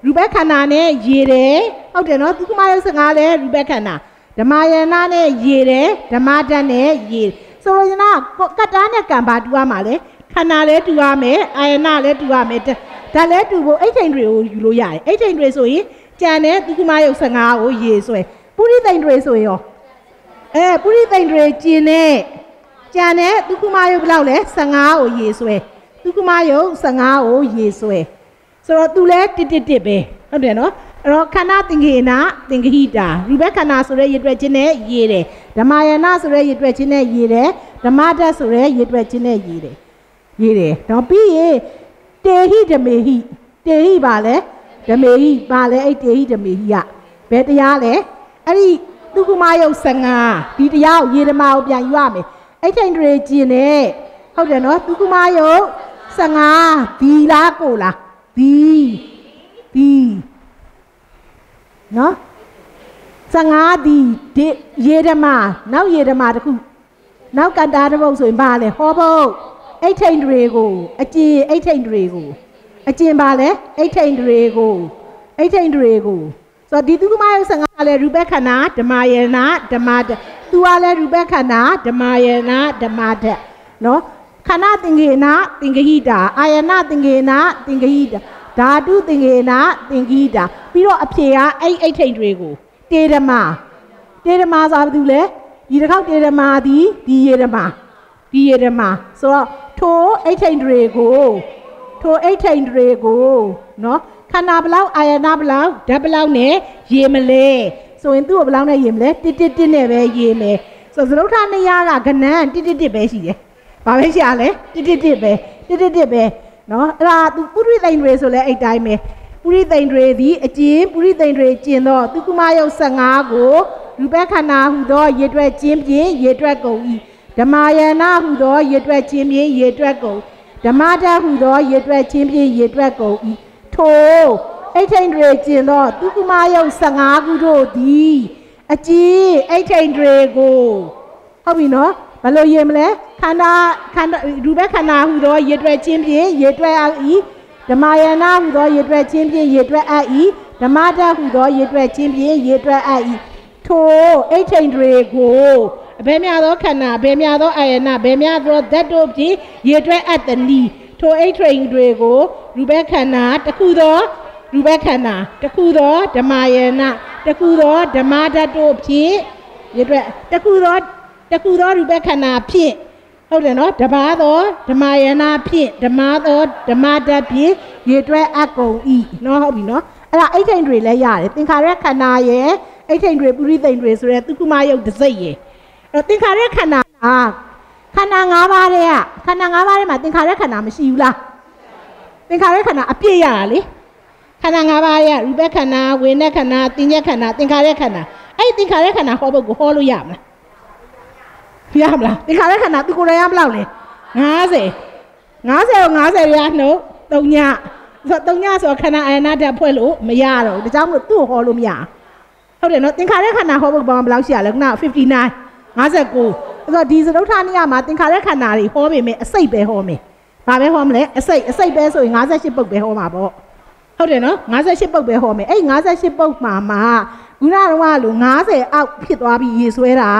ရူပခန္ဓာနဲ့ရေတယ်ဟုတ်တယ်နော်သူကုမယုတ်15လဲရူပခန္ဓာဓမ္မယနာနဲ့ရေတယ်ဓမ္မတတ်နဲ့ရေဆိုလိုချင်တာကတ္တာနဲ့ကံပါတူရမှာလဲ ခန္ဓာလဲတူရမယ်အာယနာလဲတူရမယ်ဒါလဲတူဖို့အိဋ္ဌိန်တွေကိုယူလို့ရတယ်အိဋ္ဌိန်တွေဆိုရင်ကြံတဲ့သူကုမယုတ်15ကိုရေဆွဲပုရိသိန်တွေဆိုရင်ရောအဲပုရိသိန်တွေကျင်နေကြံတဲ့သူကုမယုတ်ဘယ်လောက်လဲ15ကိုရေဆွဲသူကုမယုတ်15ကိုရေဆွဲဆိုတော့သူလဲတစ်တစ်တစ်ပဲဟုတ်တယ်နော်အဲ့တော့ခန္ဓာသင်္ကေနာသင်္ကဟိတာရူပခန္ဓာဆိုတဲ့ရည်တွက်ခြင်းနဲ့ရည်တယ်ဓမ္မယနာဆိုတဲ့ရည်တွက်ခြင်းနဲ့ရည်တယ်ဓမ္မတတ်ဆိုတဲ့ရည်တွက်ခြင်းနဲ့ရည်တယ် ရည်တယ်တော့ပြီးရင်တေဟိဓမေဟိတေဟိပါလဲဓမေဟိပါလဲအဲ့တေဟိဓမေဟိကဘယ်တရားလဲအဲ့ဒီသူကုမယုတ်15ဒီတရားကိုရေဓမာကိုပြန်ယူရမယ်အဲ့ချိန်တွေကျင်နေဟုတ်တယ်နော်သူကုမယုတ်15ဒီလားကိုလားဒီဒီနော်15ဒီဒီရေဓမာနောက်ရေဓမာတစ်ခုနောက်ကတ္တာတစ်ပုတ်ဆိုရင်ဘာလဲဟောဘုတ် အိတ်ထိန်တွေကိုအကြည်အိတ်ထိန်တွေကိုအကျင်ပါလဲအိတ်ထိန်တွေကိုအိတ်ထိန်တွေကိုဆိုတော့ဒီသုကမယုတ်15ကလည်းရူပခန္ဓာဓမ္မယနာဓမ္မတသူကလည်းရူပခန္ဓာဓမ္မယနာဓမ္မတနော်ခန္ဓာသင်္ကေနသင်္ကဟိတာအာယနာသင်္ကေနသင်္ကဟိတာဓာတုသင်္ကေနသင်္ကဟိတာပြီးတော့အဖြေကအဲ့အိတ်ထိန်တွေကိုတေဓမတေဓမဆိုတာဘာလို့လဲဒီတစ်ခေါက်တေဓမသည်ဒီယေဓမ ဒီယေဓမဆိုတော့ထိုအိတ်ထိန်တွေကိုထိုအိတ်ထိန်တွေကိုနော်ခန္ဓာဘလောက်အာယနာဘလောက်ဓာတ်ဘလောက်နဲ့ရေမလဲဆိုရင်သူ့ကိုဘလောက်နဲ့ရေမလဲတစ်တစ်တစ်နဲ့ပဲရေမယ်ဆိုတော့သရုပ်ထနေရကကနန်းတစ်တစ်တစ်ပဲရှိတယ်ဘာပဲရှာလဲတစ်တစ်တစ်ပဲတစ်တစ်တစ်ပဲနော်အဲ့ဒါသူပုရိသိန်တွေဆိုလဲအဲ့တိုင်းပဲပုရိသိန်တွေသည်အကျဉ်ပုရိသိန်တွေကျင်တော့သူကုမယုတ်15ကိုရူပခန္ဓာဟူသောရေတွက်ခြင်းဖြင့်ရေတွက်ကုန်၏ ဓမ္မယနာဟူသောရေတွက်ခြင်းဖြင့်ရေတွက်ကုန်ဓမ္မတဟူသောရေတွက်ခြင်းဖြင့်ရေတွက်ကုန်၏ထိုအိတ်ထိန်တွေကျင်သောသူကုမယုတ်15ခုတို့သည်အကြည်အိတ်ထိန်တွေကိုဟုတ်ပြီနော်ဘယ်လိုရေးမလဲခန္ဓာခန္ဓာရူပခန္ဓာဟူသောရေတွက်ခြင်းဖြင့်ရေတွက်အပ်၏ဓမ္မယနာဟူသောရေတွက်ခြင်းဖြင့်ရေတွက်အပ်၏ဓမ္မတဟူသောရေတွက်ခြင်းဖြင့်ရေတွက်အပ်၏ထိုအိတ်ထိန်တွေကို အဘယ်များသောခန္ဓာအဘယ်များသောအာယနာဘယ်များသောဓာတ်တို့ဖြင့်ရေတွက်အပ်သည်နီထိုအိတ်ထိန်တွေကိုရူပခန္ဓာတစ်ခုသောရူပခန္ဓာတစ်ခုသောဓမ္မယနာတစ်ခုသောဓမ္မဓာတ်တို့ဖြင့်ရေတွက်တစ်ခုသောတစ်ခုသောရူပခန္ဓာဖြင့်ဟုတ်တယ်နော်တပါးသောဓမ္မယနာဖြင့်ဓမ္မသောဓမ္မဓာတ်ဖြင့်ရေတွက်အပ်ကုန်၏နော်ဟုတ်ပြီနော်အဲ့ဒါအိတ်ထိန်တွေလည်းရတယ်သင်္ခါရခန္ဓာရဲ့အိတ်ထိန်တွေပုရိသိန်တွေဆိုရဲသူကုမယုတ်တစ်စိတ်ရဲ့ အဲ့သင်္ခါရခန္ဓာခန္ဓာ၅ပါးတဲ့ကခန္ဓာ၅ပါးထဲမှာသင်္ခါရခန္ဓာမရှိဘူးလားသင်္ခါရခန္ဓာအပြည့်ရတာလေခန္ဓာ၅ပါးရဲ့ရူပခန္ဓာဝေဒနာခန္ဓာသင်္ညက်ခန္ဓာသင်္ခါရခန္ဓာအဲ့ဒီသင်္ခါရခန္ဓာဟောဖို့ကိုဟောလို့ရမလားရမလားသင်္ခါရခန္ဓာသူကိုယ်တိုင်ရမလောက်လဲ90 90ကို90ရနှုတ်3ညဆို3ညဆိုခန္ဓာအာယနာတက်ဖွဲ့လို့မရတော့ဘူးဒါကြောင့်မလို့သူ့ကိုဟောလို့မရဟုတ်တယ်နော်သင်္ခါရခန္ဓာဟောဖို့ဘာမှဘယ်လောက်ရှိရလဲခုန59 59အဲ့တော့ဒီစတုထနိယမှာသင်္ခါရခန္ဓာတွေဟောပေမဲ့အစိတ်ပဲဟောမယ်ဘာပဲဟောမလဲအစိတ်အစိတ်ပဲဆိုရင်58ပုတ်ပဲဟောမှာပေါ့ဟုတ်တယ်နော်58ပုတ်ပဲဟောမယ်အဲ့58ပုတ်မှာမှာခုနကတော့လို့90အောက်ဖြစ်သွားပြီးရေဆွဲတာ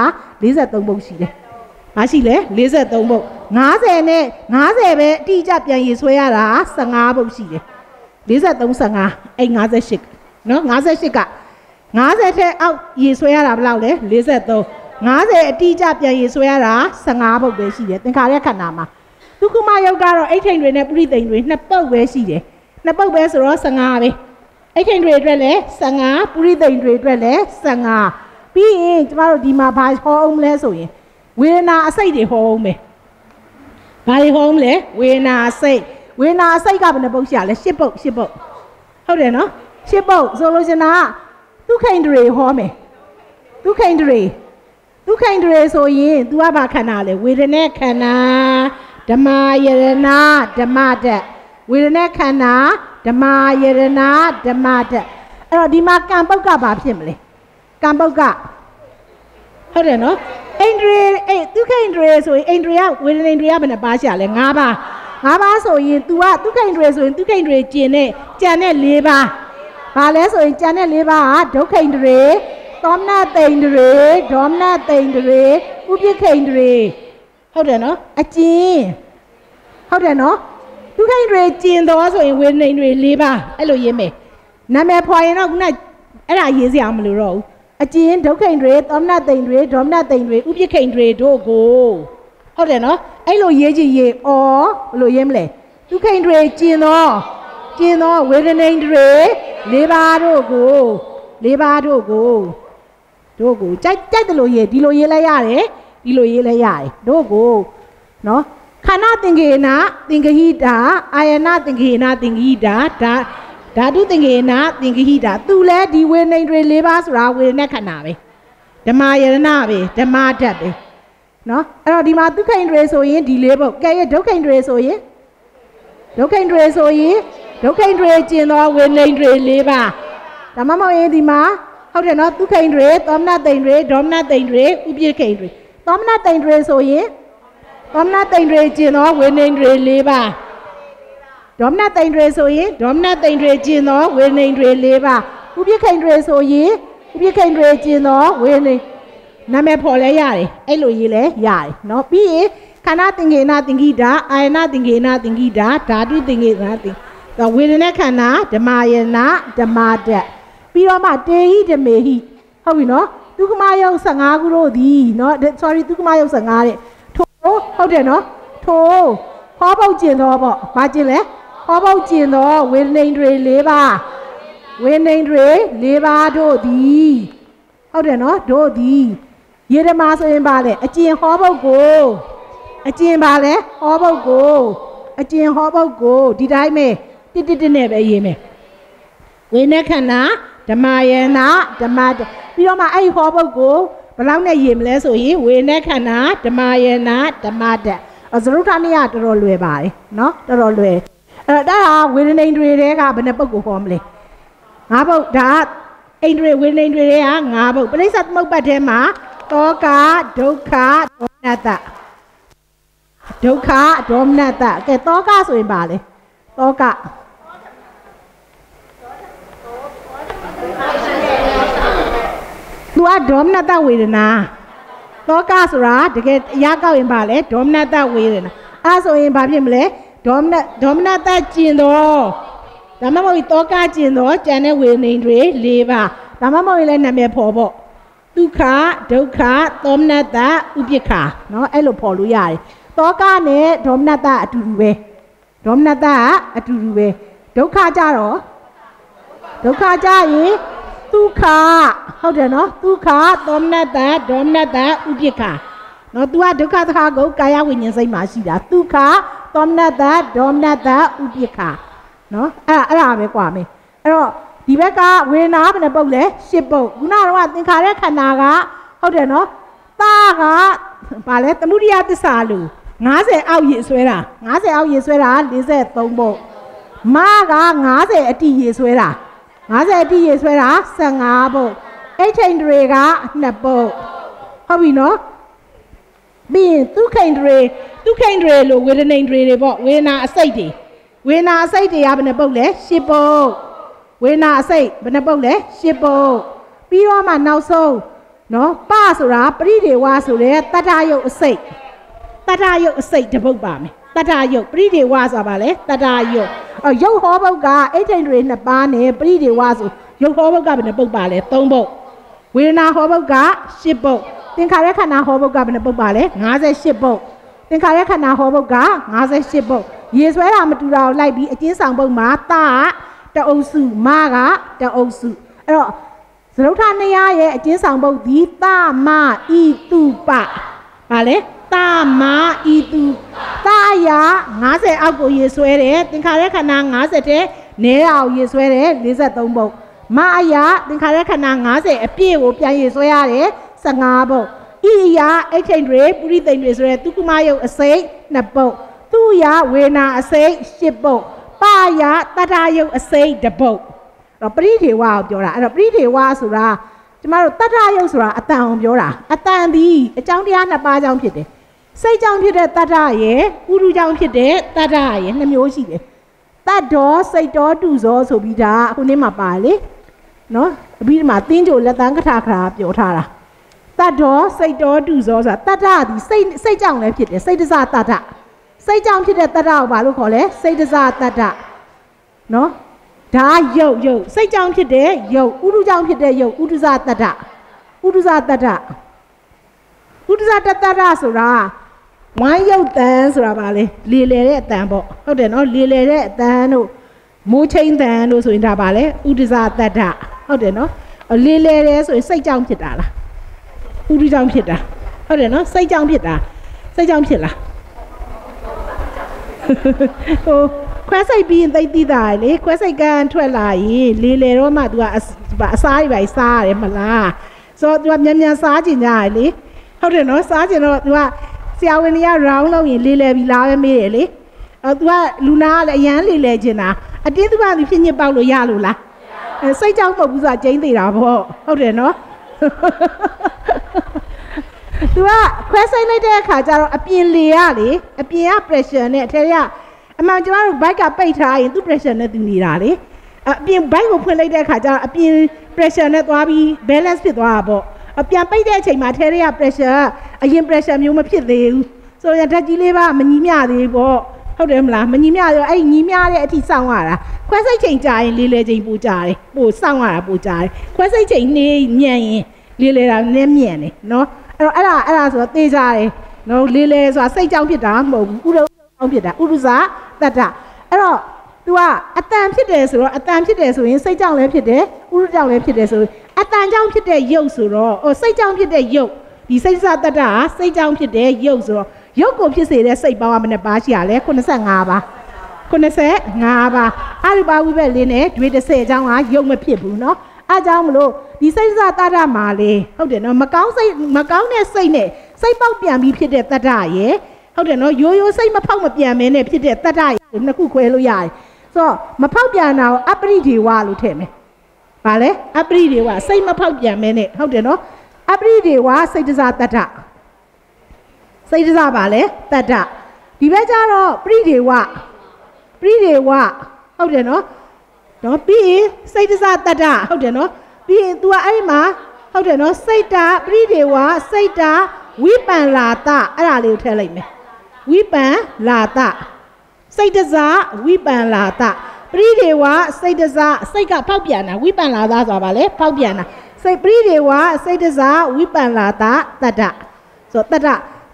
43ပုတ်ရှိတယ်။မရှိလဲ43ပုတ်90နဲ့90ပဲအတိအကျပြန်ရေဆွဲရတာ15ပုတ်ရှိတယ်။43 15အဲ့58နော်58က90ထက်အောက်ရေဆွဲရတာဘယ်လောက်လဲ43 50အတိအကျပြန်ရေဆွဲရတာ15ပုတ်ပဲရှိတယ်သင်္ခါရခန္ဓာမှာဒုက္ခမယုတ်ကတော့အိဋ္ဌိန်တွေနဲ့ပုရိသိန်တွေနှစ်ပုတ်ပဲရှိတယ်နှစ်ပုတ်ပဲဆိုတော့15ပဲအိဋ္ဌိန်တွေအတွက်လည်း15ပုရိသိန်တွေအတွက်လည်း15ပြီးရင်ကျမတို့ဒီမှာဘာဟောအောင်လဲဆိုရင်ဝေဒနာအစိတ်တွေဟောအောင်မယ်ဘာတွေဟောအောင်လဲဝေဒနာအစိတ်ဝေဒနာအစိတ်ကဘယ်နှပုတ်ရှိရလဲ10ပုတ်10ပုတ်ဟုတ်တယ်နော်10ပုတ်ဆိုလို့ရှင်တာဒုက္ခိန်တွေဟောမယ်ဒုက္ခိန်တွေ ဒုက္ခိန်တွေဆိုရင် तू ကဘာခန္ဓာလဲဝေဒနာခန္ဓာဓမ္မယရဏဓမ္မတတ်ဝေဒနာခန္ဓာဓမ္မယရဏဓမ္မတတ်အဲ့တော့ဒီမှာကံပုတ်ကဘာဖြစ်မလဲကံပုတ်ကဟုတ်တယ်နော်အိန္ဒြေအေးဒုက္ခိန်တွေဆိုရင်အိန္ဒြေကဝေဒနာအိန္ဒြေကဘယ်နှပါးရှာလဲ၅ပါး၅ပါးဆိုရင် तू ကဒုက္ခိန်တွေဆိုရင်ဒုက္ခိန်တွေကျင်တဲ့ကြံတဲ့၄ပါးဘာလဲဆိုရင်ကြံတဲ့၄ပါးကဒုက္ခိန်တွေ သောမနတိန်တွေဒေါမနတိန်တွေဥပိခိန်တွေဟုတ်တယ်နော်အကျဉ်ဟုတ်တယ်နော်ဒုက္ခိန်တွေကျင်တော်ဆိုရင်ဝေဒနိန်တွေ၄ပါးအဲ့လိုရေးမယ်နာမည်ဖွာရင်တော့ခုနအဲ့ဒါရေးစရာမလိုတော့ဘူးအကျဉ်ဒုက္ခိန်တွေသောမနတိန်တွေဒေါမနတိန်တွေဥပိခိန်တွေတို့ကိုဟုတ်တယ်နော်အဲ့လိုရေးကြည့်ရေးဩဘယ်လိုရေးမလဲဒုက္ခိန်တွေကျင်တော်ကျင်တော်ဝေဒနိန်တွေ၄ပါးတို့ကို၄ပါးတို့ကို တို့ကိုကြိုက်ကြိုက်တယ်လို့ရေးဒီလိုရေးလိုက်ရတယ်ဒီလိုရေးလိုက်ရတယ်တို့ကိုနော်ခန္ဓာသင်္ကေနသင်္ကဟိတာအာယနာသင်္ကေနသင်္ကဟိတာဒါဓာတုသင်္ကေနသင်္ကဟိတာသူလဲဒီဝေနေတွေ၄ပါးဆိုတာဝေနဲ့ခန္ဓာပဲဓမ္မယရဏပဲဓမ္မဓာတ်ပဲနော်အဲ့တော့ဒီမှာဒုက္ခိန်တွေဆိုရင်ဒီလေးပုတ်ကဲရဒုက္ခိန်တွေဆိုရင်ဒုက္ခိန်တွေဆိုရင်ဒုက္ခိန်တွေကျင်သောဝေနေတွေ၄ပါးဒါမှမဟုတ်ရင်ဒီမှာ ဟုတ်တယ်နော်သူခိန်တွေသောမနတိန်တွေဒေါမနတိန်တွေဥပိခိန်တွေသောမနတိန်တွေဆိုရင်သောမနတိန်တွေကျင်သောဝေနေတွေ၄ပါးဒေါမနတိန်တွေဆိုရင်ဒေါမနတိန်တွေကျင်သောဝေနေတွေ၄ပါးဥပိခိန်တွေဆိုရင်ဥပိခိန်တွေကျင်သောဝေနေနာမည်ဖော်လဲရတယ်အဲ့လိုရေးလဲရတယ်နော်ပြီးရင်ခန္ဓာသင်္ကေနသင်္ကိတာအာယနာသင်္ကေနသင်္ကိတာဓာတုသင်္ကေနသင်္ကိတာဝေဒနာခန္ဓာဓမ္မယနာဓမ္မတက် ပြီးတော့မှတေဟိဓမေဟိဟုတ်ပြီနော်ဒုက္ခမယုတ်15ခုတို့သည်နော် sorry ဒုက္ခမယုတ်15တဲ့ထိုဟုတ်တယ်နော်ထိုဟောပုတ်ကျင်တော့ပေါ့ဘာကျင်လဲဟောပုတ်ကျင်တော့ဝေဒနိန်တွေ၄ပါးဝေဒနိန်တွေ၄ပါးတို့သည်ဟုတ်တယ်နော်တို့သည်ယေရမဆိုရင်ပါလေအကျင်ဟောပုတ်ကိုအကျင်ပါလေဟောပုတ်ကိုအကျင်ဟောပုတ်ကိုဒီတိုင်းပဲတစ်တစ်တစ်နဲ့ပဲရေးမယ်ဝိနည်းခန္ဓာ ဓမ္မယနာဓမ္မတပြီးတော့မှအဲ့ဒီဟောပုတ်ကိုဘယ်လောက်နဲ့ရေးမလဲဆိုရင်ဝိနည်းခန္ဓာဓမ္မယနာဓမ္မတအစရုထနိယတော်တော်လွယ်ပါတယ်နော်တော်တော်လွယ်အဲ့တော့ဒါကဝေဒနိန်တွေတဲကဘယ်နှပုတ်ကိုဟောမလဲငါးပုတ်ဒါအိန္ဒြေဝေဒနိန်တွေတဲကငါးပုတ်ပရိစ္ဆသမုပ္ပတ်ထဲမှာတောကဒုက္ခဒေါမနတဒုက္ခဒေါမနတကဲတောကဆိုရင်ပါလေတောက ကဒေါမနတဝေဒနာတောကဆိုတာတကယ်အရာကောက်ရင်ပါလေဒေါမနတဝေဒနာအဲဆိုရင်ဘာဖြစ်မလဲဒေါမနဒေါမနတကျင်တော့ဒါမှမဟုတ်တောကကျင်တော့ကျန်တဲ့ဝေဒနေတွေ၄ပါးဒါမှမဟုတ်လည်းနာမည်ဖော်ပေါ့ဒုက္ခဒုက္ခသောမနတဥပိ္ပခာเนาะအဲ့လိုဖော်လို့ရတယ်တောကနဲ့ဒေါမနတအတူတူပဲဒေါမနတကအတူတူပဲဒုက္ခကြတော့ဒုက္ခကြရင် ဒုက္ခဟုတ်တယ်နော်ဒုက္ခသောမနတဒေါမနတဥပိ္ပခနော် तू ကဒုက္ခသခါကိုကာယဝိညာဉ်စိတ်မှာရှိတာဒုက္ခသောမနတဒေါမနတဥပိ္ပခနော်အဲ့အဲ့ဒါပဲကွာမင်းအဲ့တော့ဒီဘက်ကဝေနာဘယ်နှပုတ်လဲရှစ်ပုတ်ခုနကတော့သင်္ခါရခန္ဓာကဟုတ်တယ်နော်တာကဘာလဲသမှုရိယသစ္စာလူ90အောက်ရေဆွဲတာ90အောက်ရေဆွဲတာ43ပုတ်မက90အတိရေဆွဲတာ 90အတိရေဆွဲတာ15ပုတ်အိတ်ထိန်တွေက2ပုတ်ဟုတ်ပြီနော်ပြီးရင်သူခိန်တွေသူခိန်တွေလို့ဝေဒနိန်တွေတွေပေါ့ဝေဒနာအစိတ်တွေဝေဒနာအစိတ်တွေကဘယ်နှပုတ်လဲ10ပုတ်ဝေဒနာအစိတ်ဘယ်နှပုတ်လဲ10ပုတ်ပြီးတော့မှနောက်ဆုံးနော်ပဆိုတာပရိဒေဝဆိုတဲ့တတ္တယုတ်အစိတ်တတ္တယုတ်အစိတ်တစ်ပုတ်ပါမယ် တတ္တယုတ်ပရိဒေဝဆိုတာပါလေတတ္တယုတ်အော်ယုတ်ဟောပုတ်ကအိတ်ထိန်တွေနှစ်ပါးနဲ့ပရိဒေဝဆိုယုတ်ဟောပုတ်ကဘယ်နှပုတ်ပါလဲ3ပုတ်ဝေဒနာဟောပုတ်က10ပုတ်သင်္ခါရခန္ဓာဟောပုတ်ကဘယ်နှပုတ်ပါလဲ58ပုတ်သင်္ခါရခန္ဓာဟောပုတ်က58ပုတ်ရေဆွဲတာမတူတာကိုလိုက်ပြီးအကျဉ်းဆောင်ပုတ်မှာတာတအုပ်စုမကတအုပ်စုအဲ့တော့သရုတ်ထနရရဲ့အကျဉ်းဆောင်ပုတ်ဒီတာမဤတုပဗာလဲ တာမဤတုတာရ90အောက်ကိုရေဆွဲတယ်သင်္ခါရခန္ဓာ90တဲ့နဲအောင်ရေဆွဲတယ်43ပုတ်မအရာသင်္ခါရခန္ဓာ90အပြည့်ကိုပြန်ရေဆွဲရတယ်15ပုတ်ဣရာအိတ်ထိန်တွေပုရိသိန်တွေဆိုရဲသူကမယုတ်အစိတ်2ပုတ်သူရဝေနာအစိတ်10ပုတ်ပါယတတယုတ်အစိတ်1ပုတ်တော့ပရိထေဝကိုပြောတာအဲ့တော့ပရိထေဝဆိုတာကျမတို့တတယုတ်ဆိုတာအတန်အောင်ပြောတာအတန်ဒီအကြောင်းတရားနှစ်ပါးကြောင့်ဖြစ်တယ် စိတ်ကြောင့်ဖြစ်တဲ့တတ္တရဲ့ဥရုကြောင့်ဖြစ်တဲ့တတ္တရဲ့နှစ်မျိုးရှိတယ်တတ်တော်စိတ်တော်တူဇောဆိုပြီးဒါခုနေ့မှာပါလေနော်အပြီးဒီမှာတင်းကြိုလက်တန်းကထာခရာပြောထားတာတတ်တော်စိတ်တော်တူဇောဆိုတာတတ္တဒီစိတ်စိတ်ကြောင့်လည်းဖြစ်တယ်စိတ်တစတတ္တစိတ်ကြောင့်ဖြစ်တဲ့တတ္တကိုဘာလို့ခေါ်လဲစိတ်တစတတ္တနော်ဒါယုတ်ယုတ်စိတ်ကြောင့်ဖြစ်တဲ့ယုတ်ဥရုကြောင့်ဖြစ်တဲ့ယုတ်ဥဒုဇတတ္တဥဒုဇတတ္တဥဒုဇတတ္တဆိုတာ ဝမ်းယုတ်တန်ဆိုတာပါလေလေလေတဲ့အတန်ပေါ့ဟုတ်တယ်နော်လေလေတဲ့အတန်တို့မိုးချင်းတန်တို့ဆိုရင်ဒါပါလေဥဒုဇတတ္တဟုတ်တယ်နော်လေလေတယ်ဆိုရင်စိတ်ကြောင့်ဖြစ်တာလားဥဒုကြောင့်ဖြစ်တာဟုတ်တယ်နော်စိတ်ကြောင့်ဖြစ်တာစိတ်ကြောင့်ဖြစ်လားဟိုခွဲစိတ်ပြီးရင်သိသိတာလေခွဲစိတ်ကန်ထွက်လာရင်လေလေတော့မှ तू ကအအစားတွေပဲစားရတယ်မလားဆိုတော့ तू ကမြန်မြန်စားကြင်ကြရလေဟုတ်တယ်နော်စားကြင်တော့ तू က ဆရာဝန်ကြီးက round လုပ်ရင်လေလေပြီးလာပဲမေးတယ်လေအဲ तू ကလူနာကလည်းအရန်လေလေကျင်တာအတင်းသူကသူဖြစ်ညစ်ပေါက်လို့ရလို့လားအဲစိတ်ကြောက်မဟုတ်ဘူးဆိုတာကျင်းသေးတာပေါ့ဟုတ်တယ်နော် तू ကခွဲစိတ်လိုက်တဲ့အခါကျတော့အပြင်လေရလေအပြင်က pressure နဲ့အထက်ကအအမှန်ကျမတို့ဘိုက်ကပိတ်ထားရင်သူ့ pressure နဲ့သူနေတာလေအပြင်ဘိုက်ကိုဖွင့်လိုက်တဲ့အခါကျတော့အပြင် pressure နဲ့သွားပြီး balance ဖြစ်သွားတာပေါ့ အပြန်ပိတ်တဲ့အချိန်မှာထဲထဲက pressure အရင် pressure မျိုးမဖြစ်သေးဘူးဆိုရင်ဓာတ်ကြီးလေးပါမညီမျှသေးပေါ့ဟုတ်တယ်မလားမညီမျှရောအဲ့ညီမျှတဲ့အထိစောင့်ရတာခွဲစိတ်ချိန်ကြာရင်လေးလေချိန်ပူကြတယ်ပို့စောင့်ရတာပူကြတယ်ခွဲစိတ်ချိန်နေညံ့ရင်လေးလေတာနည်းမြံ့တယ်နော်အဲ့တော့အဲ့ဒါအဲ့ဒါဆိုတော့သေကြတယ်နော်လေးလေဆိုတာစိတ်ကြောင့်ဖြစ်တာမဟုတ်ဘူးဥရုကြောင့်ဖြစ်တာဥရုဇာတတ္တအဲ့တော့ तू ကအတန်ဖြစ်တယ်ဆိုတော့အတန်ဖြစ်တယ်ဆိုရင်စိတ်ကြောင့်လည်းဖြစ်တယ်ဥရုကြောင့်လည်းဖြစ်တယ်ဆိုရင်အတန်ကြောင့်ဖြစ်တဲ့ရုပ်ဆိုတော့ဟိုစိတ်ကြောင့်ဖြစ်တဲ့ရုပ်ဒီစိတ်စတတ္တဟာစိတ်ကြောင့်ဖြစ်တဲ့ရုပ်ဆိုတော့ရုပ်ကိုဖြစ်စေတဲ့စိတ်ပေါင်းကဘယ်နှပါးရှိရလဲ85ပါး85ပါးအရူပါဝိဘက်လေးနဲ့ဒွေ30အကြောင်းကရုပ်မဖြစ်ဘူးเนาะအဲကြောင့်မလို့ဒီစိတ်စတတ္တမှာလေဟုတ်တယ်နော်မကောင်းစိတ်မကောင်းတဲ့စိတ်နဲ့စိတ်ပေါက်ပြန်ပြီးဖြစ်တဲ့တတ္တရဲ့ဟုတ်တယ်နော်ရိုးရိုးစိတ်မဖောက်မပြန်မဲနဲ့ဖြစ်တဲ့တတ္တရဲ့နှစ်ခုခွဲလို့ရတယ် ဆိုတော့မဖောက်ပြန်တာကိုအပရိဒေဝလို့ထည့်မယ်။ဗာလဲအပရိဒေဝစိတ်မဖောက်ပြန်မဲနဲ့ဟုတ်တယ်နော်အပရိဒေဝစိတ်တစားတတ္တစိတ်တစားပါလဲတတ္တဒီဘက်ကျတော့ပရိဒေဝပရိဒေဝဟုတ်တယ်နော်နော်ပြီးရင်စိတ်တစားတတ္တဟုတ်တယ်နော်ပြီးရင် तू ကအဲ့ဒီမှာဟုတ်တယ်နော်စိတ်တာပရိဒေဝစိတ်တာဝိပန်လာတအဲ့ဒါလေးကိုထည့်လိုက်မယ်ဝိပန်လာတ စိတ်တစားဝိပန်လာတပရိဒေဝစိတ်တစားစိတ်ကဖောက်ပြန်တာဝိပန်လာတာဆိုတာဗာလေဖောက်ပြန်တာစိတ်ပရိဒေဝစိတ်တစားဝိပန်လာတတတ္တဆိုတတ္တ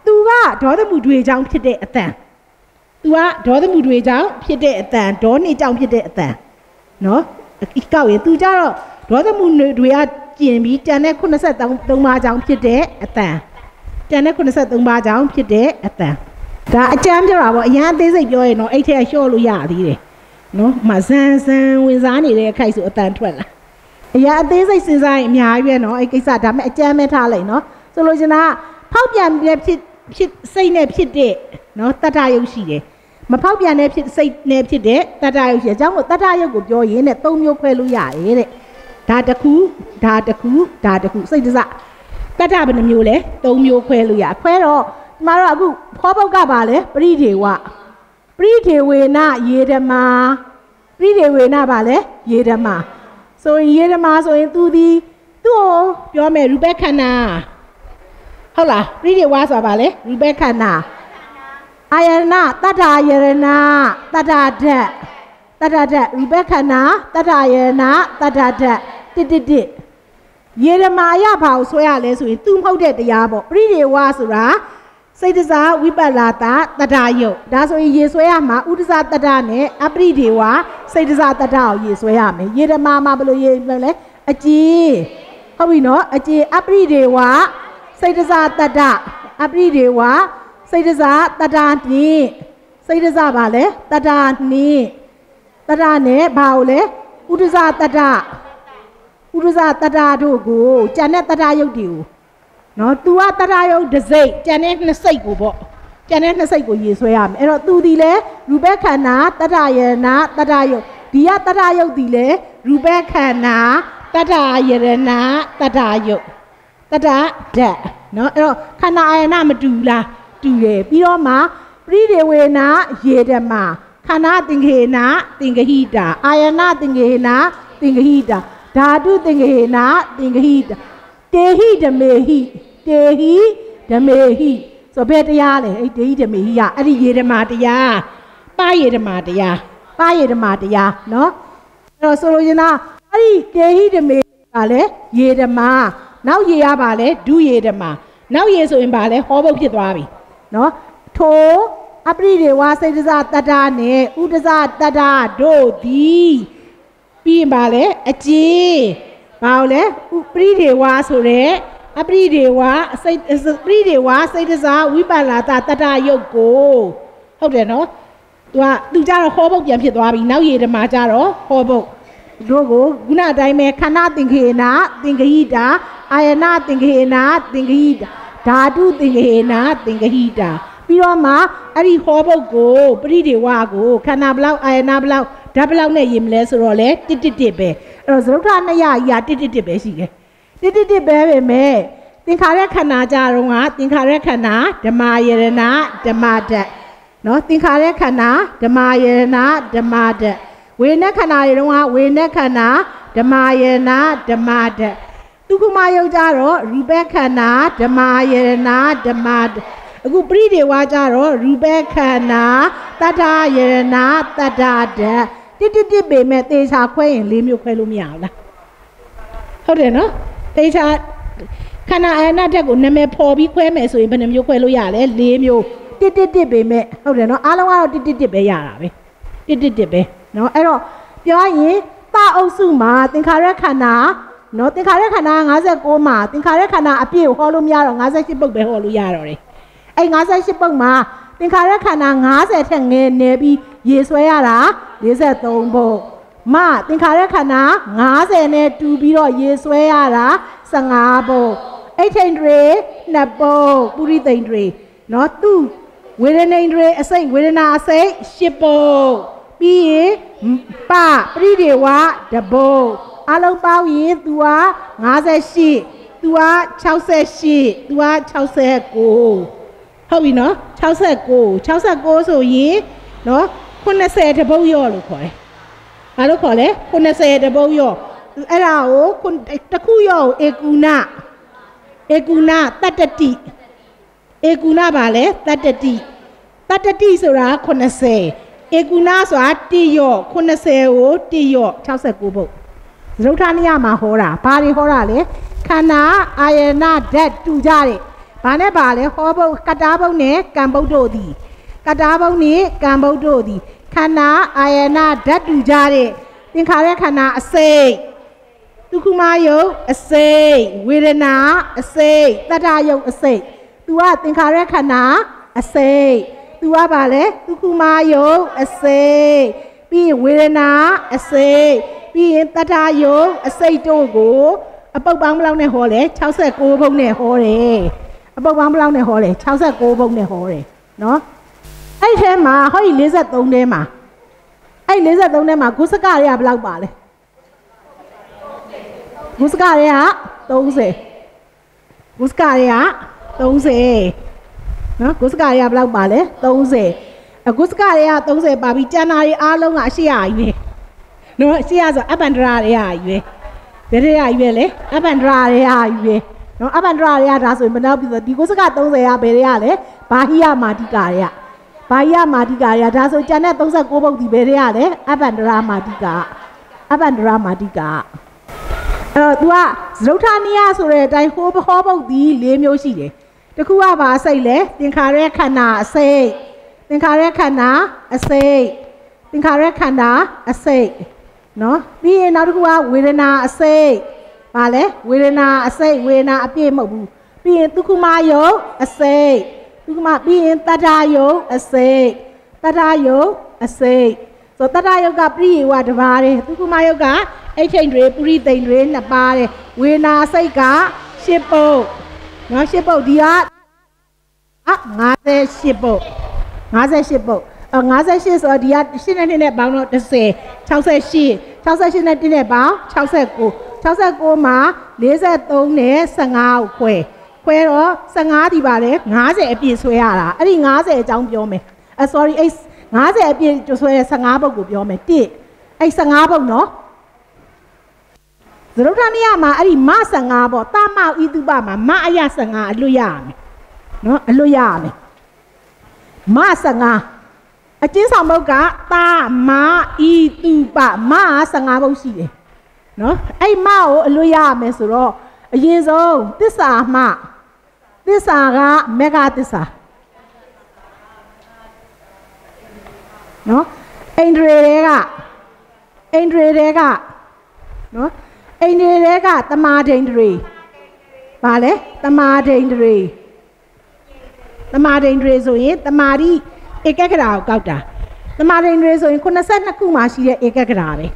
သူကဒေါသမှုတွေကြောင့်ဖြစ်တဲ့အတန်သူကဒေါသမှုတွေကြောင့်ဖြစ်တဲ့အတန်ဒေါနေကြောင့်ဖြစ်တဲ့အတန်နော်အကောက်ရင်သူကြတော့ဒေါသမှုတွေကကျင်ပြီးတန်တဲ့83ပါးကြောင့်ဖြစ်တဲ့အတန်တန်တဲ့83ပါးကြောင့်ဖြစ်တဲ့အတန် ဒါအကြမ်းပြောတာပေါ့အရန်အသေးစိတ်ပြောရင်တော့အဲ့ထက်လျှော့လို့ရသေးတယ်နော်မဇန်ဇန်ဝင်စားနေတဲ့အခိုက်ဆိုအတန်ထွက်လာအရာအသေးစိတ်စဉ်းစားရင်အများကြီးပဲနော်အဲ့ကိစ္စဒါပေမဲ့အကြမ်းပဲထားလိုက်နော်ဆိုလိုချင်တာဖောက်ပြန်တဲ့ဖြစ်ဖြစ်စိတ်နဲ့ဖြစ်တဲ့နော်တတ္တယုတ်ရှိတယ်မဖောက်ပြန်တဲ့ဖြစ်စိတ်နဲ့ဖြစ်တဲ့တတ္တယုတ်ရှိတယ်အကြောင်းကိုတတ္တယုတ်ကိုပြောရင်းနဲ့၃မျိုးခွဲလို့ရတယ်တဲ့ဒါတစ်ခုဒါတစ်ခုဒါတစ်ခုစိတ်တစတတ္တဘယ်နှမျိုးလဲ၃မျိုးခွဲလို့ရခွဲတော့ ကျမတို့အခုဖောပုတ်ကပါလဲပရိဒေဝပရိဒေဝေနယေဓမာပရိဒေဝေနပါလဲယေဓမာဆိုရင်ယေဓမာဆိုရင်သူဒီသူ့ကိုပြောမယ်ရူပခန္ဓာဟုတ်လားပရိဒေဝဆိုတာပါလေရူပခန္ဓာအာယနာတတ္ထာယရဏတတ္ထာဓာတ်တတ္ထာဓာတ်ရူပခန္ဓာတတ္ထာယရဏတတ္ထာဓာတ်တစ်တစ်တစ်ယေရမာယဘာကိုဆွဲရလဲဆိုရင်သူမဟုတ်တဲ့တရားပေါ့ပရိဒေဝဆိုတာ စိတ်တစားဝိပလာတာတတ္တယုတ်ဒါဆိုရင်ရေဆွဲရမှာဥဒ္ဒစတတ္တနဲ့အပရိဒေဝစိတ်တစားတတ္တကိုရေဆွဲရမယ်ယေရမာမှာဘယ်လိုရေလဲအကြည်ဟုတ်ပြီနော်အကြည်အပရိဒေဝစိတ်တစားတတ္တအပရိဒေဝစိတ်တစားတတ္တတိစိတ်တစားပါလဲတတ္တနိတတ္တနဲ့ဘာကိုလဲဥဒ္ဒစတတ္တဥဒ္ဒစတတ္တတို့ကိုဉာဏ်နဲ့တတ္တယုတ်တွေကို နော် तू ကတတယုတ်တစ်စိတ်ကျန်တဲ့နှစ်စိတ်ကိုပေါ့ကျန်တဲ့နှစ်စိတ်ကိုရေဆွဲရမယ်အဲ့တော့ तू ဒီလဲရူပခန္ဓာတတယနာတတယုတ်ဒီကတတယုတ်ဒီလဲရူပခန္ဓာတတယရဏတတယုတ်တတဓာတ်နော်အဲ့တော့ခန္ဓာအာယနာမတူလားတူတယ်ပြီးတော့မှပရိဒေဝေနာယေဓမခန္ဓာသင်္ခေနာသင်္ကဟိတာအာယနာသင်္ခေနာသင်္ကဟိတာဓာတုသင်္ခေနာသင်္ကဟိတာတေဟိဓမေဟိ တေဟိဓမေဟိဆိုဘယ်တရားလဲအဲ့တေဟိဓမေဟိကအဲ့ဒီယေဓမာတရားပါယေဓမာတရားပါယေဓမာတရားနော်အဲ့တော့ဆိုလိုချင်တာအဲ့ဒီတေဟိဓမေကလည်းယေဓမာနောက်ရေရပါလဲဒုယေဓမာနောက်ရေဆိုရင်ပါလဲဟောဘုတ်ဖြစ်သွားပြီနော်ထိုအပရိဒေဝစိတ်တစတတ္တနဲ့ဥဒစတတ္တတို့သည်ပြီးရင်ပါလဲအကျေဘာလို့လဲဥပရိဒေဝဆိုတဲ့ အပရိဒေဝစိတ်ပရိဒေဝစိတ်တစားဝိပါလာတာတတယုတ်ကိုဟုတ်တယ်နော်သူကသူကြတော့ဟောဘုတ်ပြန်ဖြစ်သွားပြီနောက်ရေဓမာကြတော့ဟောဘုတ်တို့ကိုခုနအတိုင်းပဲခန္ဓာသင်္ခေနာသင်္ကဟိတာအာယနာသင်္ခေနာသင်္ကဟိတာဓာတုသင်္ခေနာသင်္ကဟိတာပြီးတော့မှအဲ့ဒီဟောဘုတ်ကိုပရိဒေဝကိုခန္ဓာဘလောက်အာယနာဘလောက်ဓာတ်ဘလောက်နဲ့ရင်မလဲဆိုတော့လေတစ်တစ်တစ်ပဲအဲ့တော့သရုပ်ထနှစ်ရကြီးကတစ်တစ်တစ်ပဲရှိတယ် တစ်တစ်တစ်ပဲပဲမဲ့သင်္ခါရခန္ဓာကြတော့ကသင်္ခါရခန္ဓာဓမ္မယရဏဓမ္မဓာတ်နော်သင်္ခါရခန္ဓာဓမ္မယရနာဓမ္မတတ်ဝေနခန္ဓာတွေတော့ဝေနခန္ဓာဓမ္မယရနာဓမ္မတတ်ဒုက္ခမယုတ်ကြတော့ရူပခန္ဓာဓမ္မယရနာဓမ္မတတ်အခုပရိဒေဝါကြတော့ရူပခန္ဓာတတ္ထယရနာတတ္တတတ်တိတိတိပေမဲ့သေချာခွဲရင်၄မျိုးခွဲလို့မရဘူးလားဟုတ်တယ်နော် သေချာခန္ဓာအယနာတက်ကိုနာမည်ဖော်ပြီးခွဲမယ်ဆိုရင်ဘယ်နှမျိုးခွဲလို့ရလဲ၄မျိုးတစ်တစ်တစ်ပေမဲ့ဟုတ်တယ်နော်အားလုံးကတော့တစ်တစ်တစ်ပဲရတာပဲတစ်တစ်တစ်ပဲနော်အဲ့တော့ပြောရင်သအုပ်စုမှာသင်္ခါရခန္ဓာနော်သင်္ခါရခန္ဓာ56မှာသင်္ခါရခန္ဓာအပြည့်ကိုဟောလို့မရတော့58ပုတ်ပဲဟောလို့ရတော့တယ်အဲ့58ပုတ်မှာသင်္ခါရခန္ဓာ90ထက်ငယ်နေပြီးရေဆွဲရတာ53ပုတ် မသင်္ခါရခန္ဓာ90နဲ့တူပြီးတော့ရေဆွဲရတာ15ပုံအိဋ္ဌိန္ဒြေ2ပုံပုရိသိန္ဒြေเนาะသူ့ဝေဒနိန္ဒြေအစိတ်ဝေဒနာအစိတ်10ပုံပြီးရင်ပပရိဒေဝတပုံအလုံးပေါင်းရင်သူက58သူက68သူက69ဟုတ်ပြီเนาะ69 69ဆိုရင်เนาะ90တပုတ်ရော့လို့ခေါ်တယ် ဘာလို့ခေါ်လဲ80တပုတ်ရော့အဲ့ဒါကိုတခုရော့ကိုဧကုဏဧကုဏတတ္တတိဧကုဏပါလဲတတ္တတိတတ္တတိဆိုတာ80ဧကုဏဆိုတာတိရော့80ကိုတိရော့69ပုတ်သရုပ်ထာနိယမှာဟောတာဘာတွေဟောတာလဲခန္ဓာအာယနာဓာတ်တူကြတယ်ဘာနဲ့ပါလဲဟောဘုတ်ကတာဘုတ်နဲ့ကံဘုတ်တို့သည်ကတာဘုတ်နဲ့ကံဘုတ်တို့သည် ခန္ဓာအာယနာဓာတ်တူကြတဲ့သင်္ခါရခန္ဓာအစိတ်ဒုက္ခမယုတ်အစိတ်ဝေဒနာအစိတ်တတ္တယုတ်အစိတ်သူကသင်္ခါရခန္ဓာအစိတ်သူကပါလေဒုက္ခမယုတ်အစိတ်ပြီးရင်ဝေဒနာအစိတ်ပြီးရင်တတ္တယုတ်အစိတ်တို့ကို အပုတ်ပေါင်းဘယ်လောက်နဲ့ဟောလဲ69ဘုံနဲ့ဟောတယ်အပုတ်ပေါင်းဘယ်လောက်နဲ့ဟောလဲ69ဘုံနဲ့ဟောတယ်နော် အဲ့ထဲမှာဟောဒီ53ထဲမှာအဲ့53ထဲမှာဂုစကတွေကဘယ်လောက်ပါလဲဂုစကတွေက30ဂုစကတွေက30နော်ဂုစကတွေကဘယ်လောက်ပါလဲ30အဂုစကတွေက30ပါပြီကျန်တာတွေအားလုံးကအရှိရကြီးပဲနော်အရှိရဆိုအပန္ဒရာတွေကကြီးပဲဘယ်တွေကကြီးပဲလဲအပန္ဒရာတွေကကြီးပဲနော်အပန္ဒရာတွေကဒါဆိုရင်မနောက်ပြီဒီဂုစက30ကဘယ်တွေကလဲဘာဟိယမာတိကာတွေက ဘာယမာတိကာရဒါဆိုကျန်တဲ့36ပုဒ်ဒီဘယ်တွေကလဲအပန္ဒရာမာတိကာအပန္ဒရာမာတိကာအဲ့တော့ तू ကဇရုဋ္ဌနိယဆိုတဲ့အတိုင်းဟိုးဟောပုဒ်ဒီ၄မျိုးရှိတယ်တခုကဘာစိတ်လဲသင်္ခါရခန္ဓာအစိတ်သင်္ခါရခန္ဓာအစိတ်သင်္ခါရခန္ဓာအစိတ်နော်ပြီးရင်နောက်တစ်ခုကဝေဒနာအစိတ်ဘာလဲဝေဒနာအစိတ်ဝေဒနာအပြည့်မဟုတ်ဘူးပြီးရင်ဒုက္ခမယုတ်အစိတ် ဒီမှာပြီးရင်တတ္တယုတ်အစိတ်တတ္တယုတ်အစိတ်ဆိုတတ္တယုတ်ကပရိယေဝတပါးတယ်ဒုက္ခမယုတ်ကအိတ်ထိန်တွေပုရိသိန်တွေနှစ်ပါးတယ်ဝေနာစိတ်ကရှစ်ပုတ်နော်ရှစ်ပုတ်ဒီကအ58ပုတ်58ပုတ်အ58ဆိုတော့ဒီက8နဲ့2နဲ့ပေါင်းတော့30 68 68နဲ့1နဲ့ပေါင်း69 69မှာ43နဲ့15ကိုခွဲ ခွဲတော့15ဒီပါတယ်50အပြည့်ဆွဲရတာအဲ့ဒီ50အကြောင်းပြောမယ်အ sorry အဲ့50အပြည့်ဆွဲတဲ့15ပုတ်ကိုပြောမယ်1အဲ့15ပုတ်နော်သရုတ်ထနိယမှာအဲ့ဒီမ15ပေါ့တာမဤတုပမှာမအယ15အလွတ်ရရမယ်နော်အလွတ်ရရမယ်မ15အချင်းဆောင်ဘုတ်ကတာမဤတုပမ15ဘုတ်ရှိတယ်နော်အဲ့မကိုအလွတ်ရရမယ်ဆိုတော့အရင်ဆုံးသစ္စာမှ သစ္စာကမေဃသစ္စာနော်အိန္ဒြေတွေကအိန္ဒြေတွေကနော်အိန္ဒြေတွေကတမာဒိန္ဒြေဘာလဲတမာဒိန္ဒြေတမာဒိန္ဒြေဆိုရင်တမာတိဧကဂရာကိုကောက်တာတမာဒိန္ဒြေဆိုရင်82ခုမှရှိတဲ့ဧကဂရာပဲ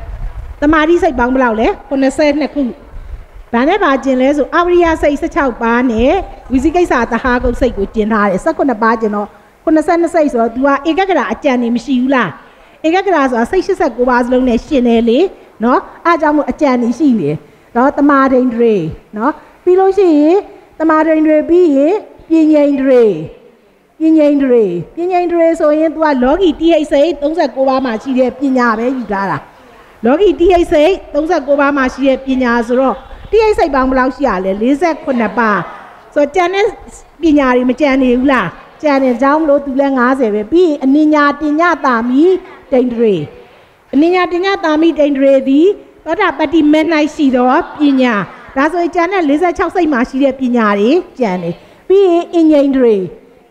တမာတိစိတ်ပေါင်းဘယ်လောက်လဲ82ခု ဘာနဲ့ပါကျင်လဲဆိုအဝရိယစိတ်16ပါးနဲ့ဝိဇိကိစ္စသဟာကုတ်စိတ်ကိုကျင်ထားတယ်19ပါးကျင်တော့82စိတ်ဆိုတော့ तू ကဧကဂရာအကြံနေမရှိဘူးလားဧကဂရာဆိုတာစိတ်89ပါးစလုံးနဲ့ရှင်တယ်လေနော်အားကြောင့်မို့အကြံနေရှိနေတယ်နော်တမာဒိန်တွေနော်ပြီးလို့ရှိရင်တမာဒိန်တွေပြီးရင်ပြင်းငိန်တွေပြပြင်းငိမ့်တွေပြင်းငိမ့်တွေဆိုရင် तू ကလောကီ TH 39ပါးမှာရှိတဲ့ပညာပဲယူထားတာလောကီ TH 39ပါးမှာရှိတဲ့ပညာဆိုတော့ TH ပေါင်းဘယ်လောက်ရှိရလဲ48ပါးဆိုတော့ကျန်တဲ့ပညာတွေမကျန်နေဘူးလားကျန်တဲ့အကြောင်းမလို့ तू လဲ90ပဲပြီးရင်အနိညာတင်ညတာမီတိန်တွေအနိညာတင်ညတာမီတိန်တွေသည်သောတာပတ္တိမေ၌ရှိသောပညာဒါဆိုရင်ကျန်တဲ့46စိတ်မှာရှိတဲ့ပညာတွေကျန်တယ်ပြီးရင်အင်ဂျင်တွေ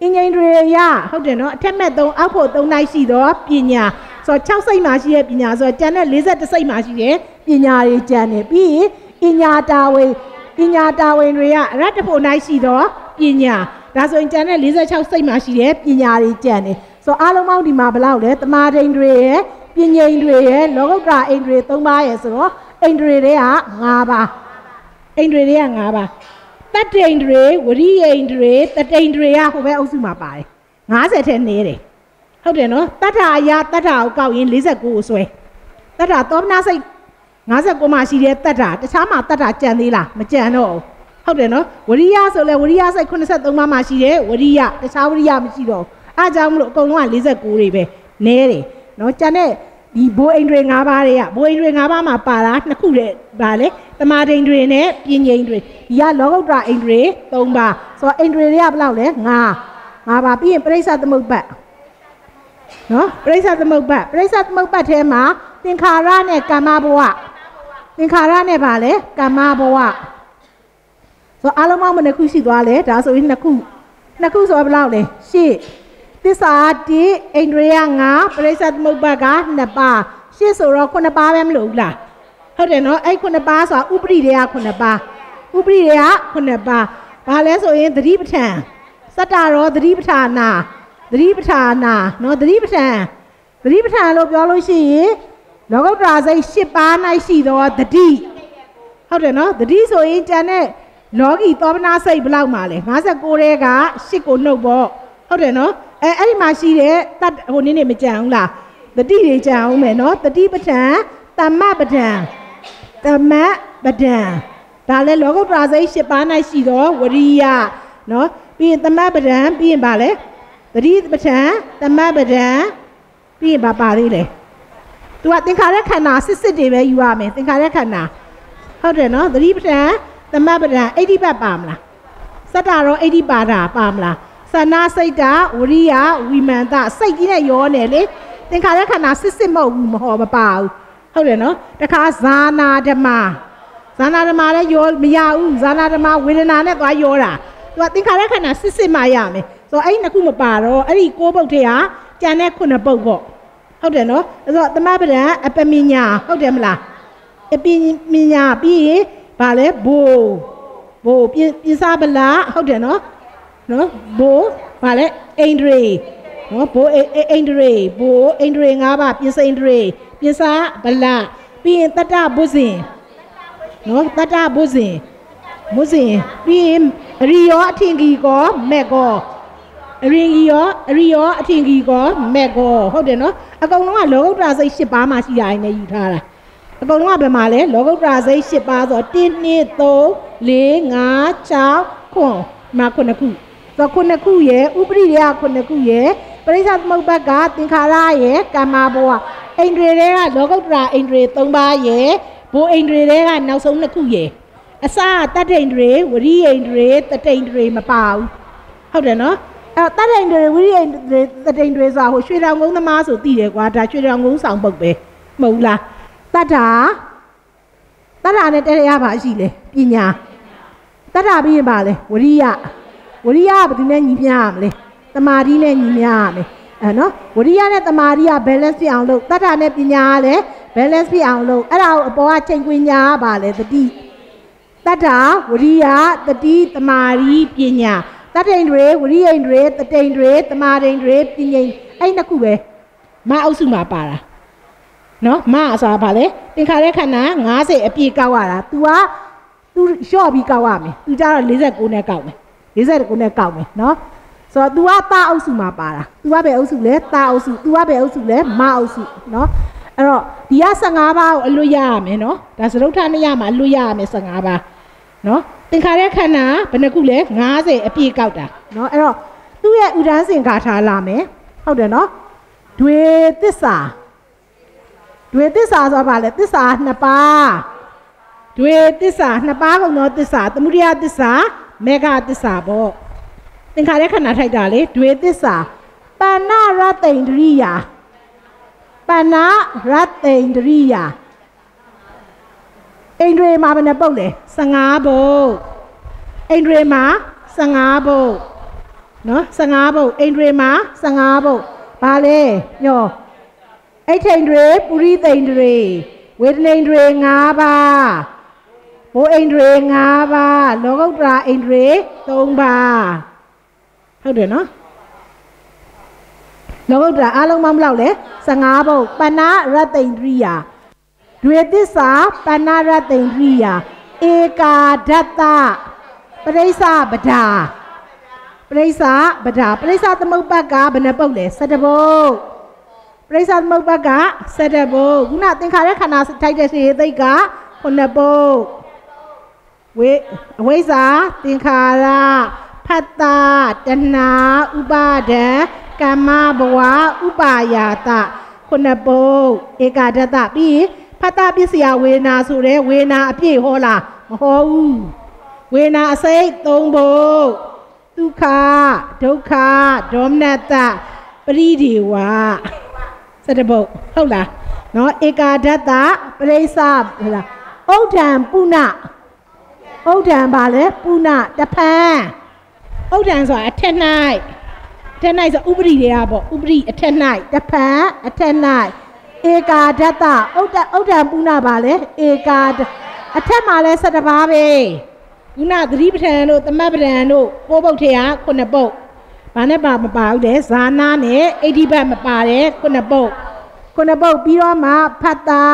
အင်ဂျင်တွေရဟုတ်တယ်နော်အထက်မဲ့3အောက်ဖို့3နိုင်ရှိသောပညာဆိုတော့6စိတ်မှာရှိတဲ့ပညာဆိုတော့ကျန်တဲ့41စိတ်မှာရှိတဲ့ပညာတွေကျန်တယ်ပြီးရင် ပညာတာဝင်ပညာတာဝင်တွေကအရတ္တဖို့နိုင်ရှိသောပညာဒါဆိုရင်ကျန်တဲ့46စိတ်မှာရှိတဲ့ပညာတွေကျန်တယ်ဆိုတော့အားလုံးပေါင်းဒီမှာဘယ်လောက်လဲတမာဒိန်တွေရဲ့ပညာအိန္ဒြေရဲ့လောကုတ္တရာအိန္ဒြေ3ပါးရဲ့ဆိုတော့အိန္ဒြေတွေက5ပါးအိန္ဒြေတွေက5ပါးတတ္တိန္ဒြေဝရိယိန္ဒြေတတိန္ဒြေကဟိုဘက်အုပ်စုမှာပါတယ်50ထဲနေတယ်ဟုတ်တယ်နော်တတ္ထာအရာတတ္ထာကိုကောက်ရင်49ကိုဆွဲတတ္ထာသောမနာစိတ် 59မှာရှိတဲ့တတ္ထာတခြားမှာတတ္ထာကြံသေးလားမကြံတော့ဘူးဟုတ်တယ်နော်ဝရိယဆိုလဲဝရိယစိတ်83ပါးမှာရှိတယ်ဝရိယတခြားဝရိယမရှိတော့အားကြောင့်မလို့အကုန်လုံးက49တွေပဲနဲတယ်နော်ကျန်တဲ့ဒီဘိုးအိမ်တွေ၅ပါးတွေကဘိုးအိမ်တွေ၅ပါးမှာပါတာနှစ်ခုတည်းဗာလေတမာတိန်တွေနဲ့ပြင်းငိန်တွေဒီကလောကုတ္တရာအိမ်တွေ၃ပါးဆိုတော့အိမ်တွေတွေကဘယ်လောက်လဲ၅၅ပါးပြီးရင်ပြိဿသမုပ္ပတ်နော်ပြိဿသမုပ္ပတ်ပြိဿသမုပ္ပတ်ထဲမှာသင်္ခါရနဲ့ကာမဘဝ သင်္ခါရနဲ့ဗာလေကာမဘဝဆိုအားလုံးပေါင်းဘယ်နှခုရှိသွားလဲဒါဆိုရင်နှစ်ခုနှစ်ခုဆိုတော့ဘယ်လောက်လဲရှစ်သစ္စာတိအိန္ဒြေယ9ပရိစ္ဆသမုပ္ပါက2ပါးရှစ်ဆိုတော့9ပါးပဲမလို့ဘူးလားဟုတ်တယ်နော်အဲ့9ပါးဆိုတာဥပရိဒေယ9ပါးဥပရိဒေယ9ပါးဘာလဲဆိုရင်သတိပဋ္ဌာန်စတ္တရောသတိပဋ္ဌာနာသတိပဋ္ဌာနာနော်သတိပဋ္ဌာန်သတိပဋ္ဌာန်လို့ပြောလို့ရှိရင် လောကုတ္တရာစိတ်10ပါး၌ရှိသောသတိဟုတ်တယ်နော်သတိဆိုရင်ကျန်တဲ့လောကီသောမနာစိတ်ဘယ်လောက်မှာလဲ59တဲက10ကိုနှုတ်ပေါ့ဟုတ်တယ်နော်အဲအဲ့ဒီမှာရှိတဲ့တတ်ဟိုနည်းနေမကြံဘူးလားတတိတွေကြံအောင်မယ်နော်တတိပဋ္ဌာန်တမ္မပဋ္ဌာန်တမ္မပဋ္ဌာန်ဒါလည်းလောကုတ္တရာစိတ်၈ပါး၌ရှိသောဝရိယနော်ပြီးရင်တမ္မပဋ္ဌာန်ပြီးရင်ဗာလဲတတိပဋ္ဌာန်တမ္မပဋ္ဌာန်ပြီးရင်ဗာပါသေးလေ သူကသင်္ခါရခန္ဓာစစ်စစ်တွေပဲယူရမယ်သင်္ခါရခန္ဓာဟုတ်တယ်နော်တတိပဋ္ဌာန်တမ္မပဋ္ဌာန်အိဋ္ဌိပတ်ပါမလားစတ္တရောအိဋ္ဌိပါဒပါမလားသနာစိတ်တာဝရိယဝိမန္တစိတ်ကြီးနဲ့ရောနေလေသင်္ခါရခန္ဓာစစ်စစ်မဟုတ်ဘူးမဟောမပါဘူးဟုတ်တယ်နော်တခါဇာနာဓမ္မဇာနာဓမ္မလည်းရောမရဘူးဇာနာဓမ္မဝေဒနာနဲ့သွားရောတာသူကသင်္ခါရခန္ဓာစစ်စစ်မှရမယ်ဆိုတော့အဲ့ဒီနှစ်ခုမပါတော့အဲ့ဒီကိုးပုတ်ထဲဟာကြံတဲ့ခုနှစ်ပုတ်ပေါ့ ဟုတ်တယ်နော်အဲ့တော့သမပဒံအပမညာဟုတ်တယ်မလားအပညာပြီးရင်ဗာလဲဘိုးဘိုးပြင်စားပလာဟုတ်တယ်နော်နော်ဘိုးဗာလဲအိန္ဒြေနော်ဘိုးအိန္ဒြေဘိုးအိန္ဒြေ၅ပါးပြင်စိန္ဒြေပြင်စားဗလာပြီးရင်တတ္တဘုဇင်နော်တတ္တဘုဇင်ဘုဇင်ပြီးရင်ရိယောအထင်ကြီးကောမက်ကော အရင်ကြီးရောအရိယောအထင်ကြီးကောမက်ကောဟုတ်တယ်နော်အကုန်လုံးကလောကုတ္တရာစိတ်၈ပါးမှရှိရတယ်နဲ့ယူထားတာအကုန်လုံးကဘယ်မှာလဲလောကုတ္တရာစိတ်၈ပါးဆို1 2 3 4 5 6ခွန်မှာခုနှစ်ခုဆိုခုနှစ်ခုရဲ့ဥပရိယခုနှစ်ခုရဲ့ပရိစ္ဆသမုပ္ပတ်ကသင်္ခါရရဲ့ကာမဘဝအိန္ဒြေတွေကလောကုတ္တရာအိန္ဒြေ၃ပါးရဲ့ဘိုးအိန္ဒြေတွေကနောက်ဆုံးနှစ်ခုရဲ့အစတတ္တိန္ဒြေဝရိယိန္ဒြေတတိန္ဒြေမပါဘူးဟုတ်တယ်နော် အဲ့တတ္တိန္ဒြေဝရိယိန္ဒြေတတိန္ဒြေဆိုတာဟိုရွှေတောင်ကုန်းသမားဆိုသိတယ်ကွာဒါရွှေတောင်ကုန်းဆောင်ပုတ်ပဲမဟုတ်လားတတ္တာတတ္တာနဲ့တရားပါရှိလေပညာတတ္တာပြီးရင်ပါလေဝရိယဝရိယကဘယ်သူနဲ့ညီမျှရမလဲတမာတိနဲ့ညီမျှရမယ်အဲနော်ဝရိယနဲ့တမာတိက balance ဖြစ်အောင်လုပ်တတ္ထာနဲ့ပညာကလည်း balance ဖြစ်အောင်လုပ်အဲ့ဒါကိုအပေါ်ကချိန်ခွင်ညာကပါလေတတိတတ္ထာဝရိယတတိတမာတိပညာ တတ္တိန်တွေဝရိယိန်တွေတတိန်တွေတမာတိန်တွေပညာအဲ့နှစ်ခုပဲမအုပ်စုမှာပါတာနော်မဆိုတာဗာလေသင်္ခါရခန္ဓာ90အပြည့်ကောက်ရတာ तू က तू လျှော့ပြီးကောက်ရမယ် तू ကြတော့49နဲ့ကောက်မယ်49နဲ့ကောက်မယ်နော်ဆိုတော့ तू ကတာအုပ်စုမှာပါတာ तू ကဘယ်အုပ်စုလဲတာအုပ်စု तू ကဘယ်အုပ်စုလဲမအုပ်စုနော်အဲ့တော့ဒီက15ပါးကိုအလွတ်ရရမယ်နော်ဒါစရုပ်ထနေရမှာအလွတ်ရရမယ်15ပါးနော် သင်္ခါရခန္ဓာဘယ်နှခုလဲ90အပြည့်ကောက်တာနော်အဲ့တော့သူ့ရဲ့ဥဒန်းစင်ကာထားလာမယ်ဟုတ်တယ်နော်ဒွေသစ္စာဒွေသစ္စာဆိုတာဘာလဲသစ္စာနှစ်ပါးဒွေသစ္စာနှစ်ပါးကုန်သောသစ္စာသမုဒယသစ္စာမေဃသစ္စာပေါ့သင်္ခါရခန္ဓာထိုက်တာလေဒွေသစ္စာပဏ္ဏရတ္တိန္ဒရိယာပဏ္ဏရတ္တိန္ဒရိယာ အိန္ဒြေမှာဘယ်နှပုတ်လဲ15ပုတ်အိန္ဒြေမှာ15ပုတ်နော်15ပုတ်အိန္ဒြေမှာ15ပုတ်ဘာလဲညောအိဋ္ဌိန္ဒြေပုရိသိန္ဒြေဝေဒနိန္ဒြေ5ပါးဘိုးအိန္ဒြေ5ပါးလောကုတ္တရာအိန္ဒြေ3ပါးဟုတ်တယ်နော်လောကုတ္တရာအားလုံးမမလောက်လဲ15ပုတ်ပဏ္ဏရတ္တိန္ဒြိယာ ဒွေသစ္စာပဏ္ဏရတ္တိန္ဒြိယာဧကာဒတ္တပရိစ္ဆပဒါပရိစ္ဆပဒါပရိစ္ဆသမုပ္ပတ်ကဘယ်နှပုတ်လဲ17ပုတ်ပရိစ္ဆသမုပ္ပတ်က17ပုတ်ခုနသင်္ခါရခန္ဓာထိုက်တဲ့စေသိက်က9ပုတ်ဝေအဝိဇ္ဇာသင်္ခါရဖတ်တာတဏှာဥပါဒံကမ္မဘဝဥပါယာတခုနှစ်ပုတ်ဧကာဒတပြီးရင် ဖတ်တာပစ္စယဝေနာဆိုတဲ့ဝေနာအပြည့်ဟောလားမဟောဘူးဝေနာအစိတ်၃ပုတ်ဒုက္ခဒုက္ခဒေါမနတပရိဒီဝစတဲ့ပုတ်ဟုတ်လားနော်ဧကာဒတပရိစ္ဆဟုတ်လားဩဒံပုဏ္ဏဩဒံပါလေပုဏ္ဏတဖန်ဩဒံဆိုတာအထက်၌အထက်၌ဆိုဥပရိတွေကပေါ့ဥပရိအထက်၌တဖန်အထက်၌ ဧကာဒတဩဒဩဒံပုဏ္ဏပါလေဧကာဒအထက်မှာလဲ7ပါးပဲခုနသတိပဋ္ဌာန်တို့သမတ်ပဋ္ဌာန်တို့ပိုးပုတ်ထေဟာ9ပုတ်ဘာနဲ့ပါမပါဘူးတဲ့ဇာနာနဲ့အိဋ္ဌိဘတ်မပါတယ်9ပုတ်ခုနှစ်ပုတ်ပြီးတော့မှဖတ်တာ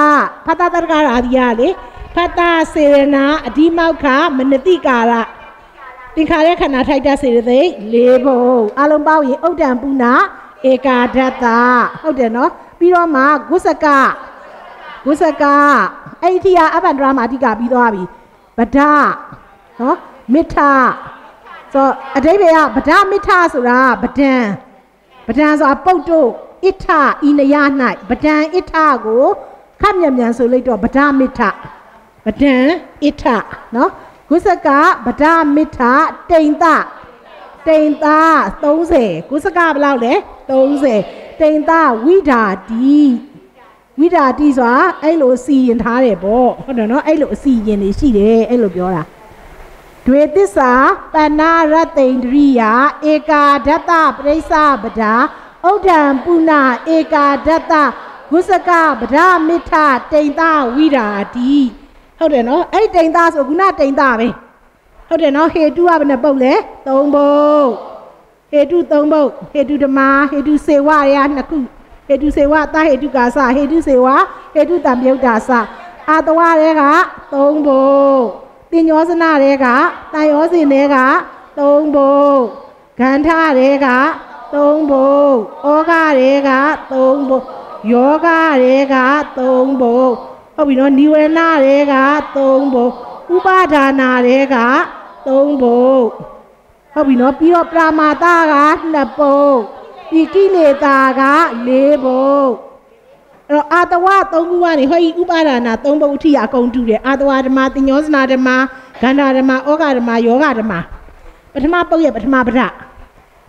ဖတ်တာတရကရာဒီယာလေဖတ်တာစေရနာအဓိမောက္ခမနတိကာရသင်္ခါရခန္ဓာထိုက်တာစေရသိက်၄ပုတ်အလုံးပေါင်းရင်ဥဒ္ဒံပုဏ္ဏဧကာဒတ္တဟုတ်တယ်နော် ပြီးတော့မှဂုစကဂုစကအဲ့ဒီဟာအဘန္ဒရာမှာအဓိကပြီးသွားပြီဗဒနော်မိထဆိုအတိဘယ်ကဗဒမိထဆိုတာဗဒံဗဒံဆိုတာပုတ်တို့ဣထဤနယ၌ဗဒံဣထကိုခပ်မြန်မြန်ဆိုလိုက်တော့ဗဒမိထဗဒံဣထနော်ဂုစကဗဒမိထတိန်တ တိန်တာ30ဂုစကဘယ်လောက်လဲ30တိန်တာဝိဓာတိဝိဓာတိဆိုတာအဲ့လိုစီရင်ထားတယ်ပေါ့ဟုတ်တယ်နော်အဲ့လိုအစီရင်နေရှိတယ်အဲ့လိုပြောတာဒွေသစ္စာပဏ္ဏရတ္တိန္ဒရိယာဧကာဒတ္တပရိစ္ဆပဒါဥဒ္ဒံပုဏ္ဏဧကာဒတ္တဂုစကဗဒမိထတိန်တာဝိဓာတိဟုတ်တယ်နော်အဲ့တိန်တာဆိုခုနတိန်တာပဲ ဟုတ်တယ်နော်ဟေတုကဘယ်နှပုတ်လဲ၃ပုတ်ဟေတု၃ပုတ်ဟေတုဓမ္မဟေတုစေဝရယနှစ်ခုဟေတုစေဝတာဟေတုကာစဟေတုစေဝဟေတုတံမြုတ်တာစအာတဝတွေက၃ပုတ်တင်ညောစနတွေကတန်ရောစင်တွေက၃ပုတ်ဂန္ဓတွေက၃ဘုံဩဃတွေက၃ဘုံယောဂတွေက၃ဘုံဟုတ်ပြီနော်နိဝရဏတွေက၃ဘုံဥပါဒါနာတွေက ၃ဘုံဟုတ်ပြီနော်ပြီးတော့ပရာမာတက2ဘုံဒီကိလေသာက၄ဘုံအဲ့တော့အာတဝ၃ခုကနေဟောဤဥပါဒါနာ၃ဘုံအထိအကုန်တူတယ်အာတဝဓမ္မတင်ညောစနာဓမ္မဂန္ဓာဓမ္မဩဃဓမ္မယောဂဓမ္မပထမပုတ်ရဲ့ပထမပဒ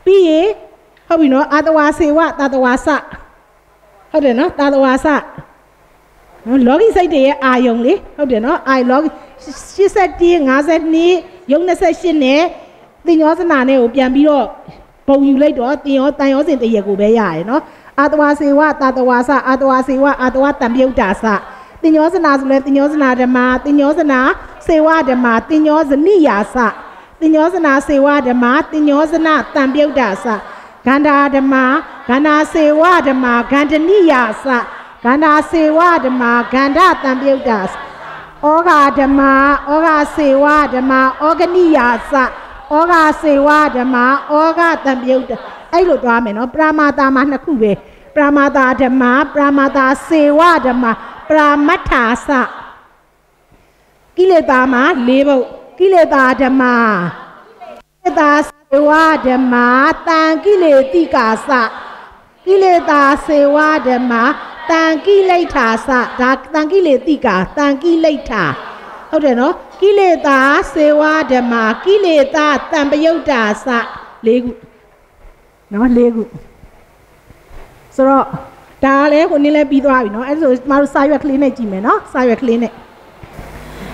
ပြီးရင်ဟုတ်ပြီနော်အာတဝါစေဝတာတဝါစဟုတ်တယ်နော်တာတဝါစနော်လောကီစိတ်တွေရဲ့အာယုံလေဟုတ်တယ်နော်အာလောကီ 87 52ယုံ28နဲ့တင်ရောစနာနဲ့ကိုပြန်ပြီးတော့ပုံယူလိုက်တော့တင်ရောတန်ရောစင်တရက်ကိုပဲရတယ်နော်အာတဝါစေဝတာတဝါစအာတဝါစေဝအာတဝါတံပြုတ်တာစတင်ရောစနာဆိုလဲတင်ရောစနာဓမ္မတင်ရောစနာစေဝဓမ္မတင်ရောဇနိယာစတင်ရောစနာစေဝဓမ္မတင်ရောစနာတံပြုတ်တာစဂန္ဓာဓမ္မဂန္ဓာစေဝဓမ္မဂန္ဓနိယာစဂန္ဓာစေဝဓမ္မဂန္ဓတံပြုတ်တာ ဩဃဓမ္မဩဃစေဝဓမ္မဩဂနိယာစဩဃစေဝဓမ္မဩဃတံပြုတ်တာအဲ့လိုတွားမယ်နော်ပရမာတာမှာနှစ်ခုပဲပရမာတာဓမ္မပရမာတာစေဝဓမ္မပရမတ္ထာစကိလေသာမှာ၄ဘုတ်ကိလေသာဓမ္မကိလေသာစေဝဓမ္မာတန်ကိလေတိကာစကိလေသာစေဝဓမ္မာ တန်ကိလေထာစဒါတန်ကိလေတိကာတန်ကိလေထာဟုတ်တယ်နော်ကိလေသာစေဝဓမ္မာကိလေသာတံပယုတ်တာစ၄ခုနော်၄ခုဆိုတော့ဒါလည်းခုနင်းလည်းပြီးသွားပြီနော်အဲ့ဒါဆိုကျမတို့စာရွက်ကလေးနဲ့ကြည့်မယ်နော်စာရွက်ကလေးနဲ့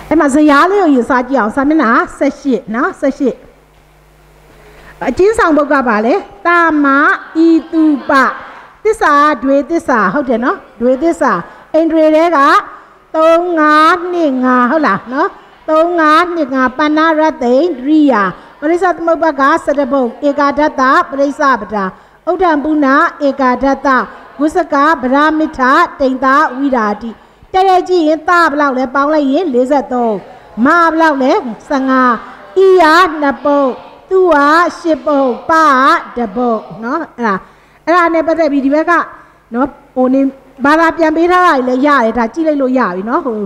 အဲ့မှာဇရာလေးကိုရေးစားကြည့်အောင်စာမျက်နှာ78နော်78အချင်းဆောင်ဘုတ်ကပါလေတာမဤသူပ သစ္စာဒွေသစ္စာဟုတ်တယ်နော်ဒွေသစ္စာအိန္ဒြေတွေက3 5နှစ်5ဟုတ်လားနော်3 5နှစ်5ပဏ္ဏရသိန်ဒရိယာပရိစ္ဆသမုပ္ပါကစတဘုတ်ဧကာဒတ္တပရိစ္ဆပတာဥဒ္ဒံပုဏ္ဏဧကာဒတ္တဝုစကဗရာမိထတိန်သာဝိရာတိတရကြည့်ရင်တဘလောက်လဲပေါင်းလိုက်ရင်43မဘလောက်လဲ15ဤယာနှစ်ပုတ်သူ့ဟာ10ပုတ်ပါတပုတ်เนาะအဲ့ဒါ အဲ့ဒါနဲ့ပတ်သက်ပြီးဒီဘက်ကနော်ဟိုနေဘာသာပြန်ပေးထားတာကြီးလည်းရတယ်ဒါကြည့်လိုက်လို့ရပြီနော်ဟို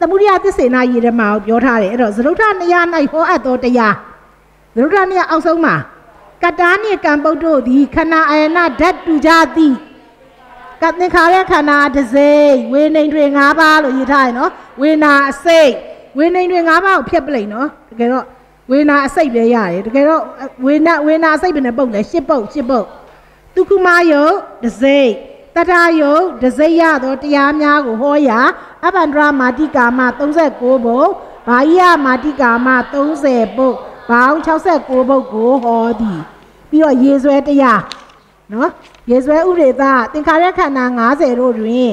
သမုဒိယသစ္စေနာရေဓမ္မာကိုပြောထားတယ်အဲ့တော့သရုဒ္ဓနေရာ၌ဟောအပ်သောတရားသရုဒ္ဓနေရာအောက်ဆုံးမှာကတားနှင့်ကံပုတ်တို့သည်ခန္ဓာအယနာဓာတ်တူကြသည်ကသင်္ခါရခန္ဓာတစ်စိမ့်ဝေနေတွင်၅ပါးလို့ရေးထားတယ်နော်ဝေနာအစိတ်ဝေနေတွင်၅ပါးကိုဖျက်ပလိုက်နော်တကယ်တော့ဝေနာအစိတ်ပဲရတယ်တကယ်တော့ဝေနာဝေနာအစိတ်ပဲနဲ့ပုတ်လဲ၈ပုတ်၈ပုတ် ဒုက္ခမယုတ်တစ်စိမ့်တထယုတ်တစ်စိမ့်ရသောတရားများကိုဟောရာအပန္တရမာတိကာမ39ဘုတ်ဘာယမာတိကာမ30ဘုတ်ဘောင်း69ဘုတ်ကိုဟောသည်ပြီးတော့ရေဆွဲတရားနော်ရေဆွဲဥရေသသင်္ခါရခန္ဓာ90တို့တွင်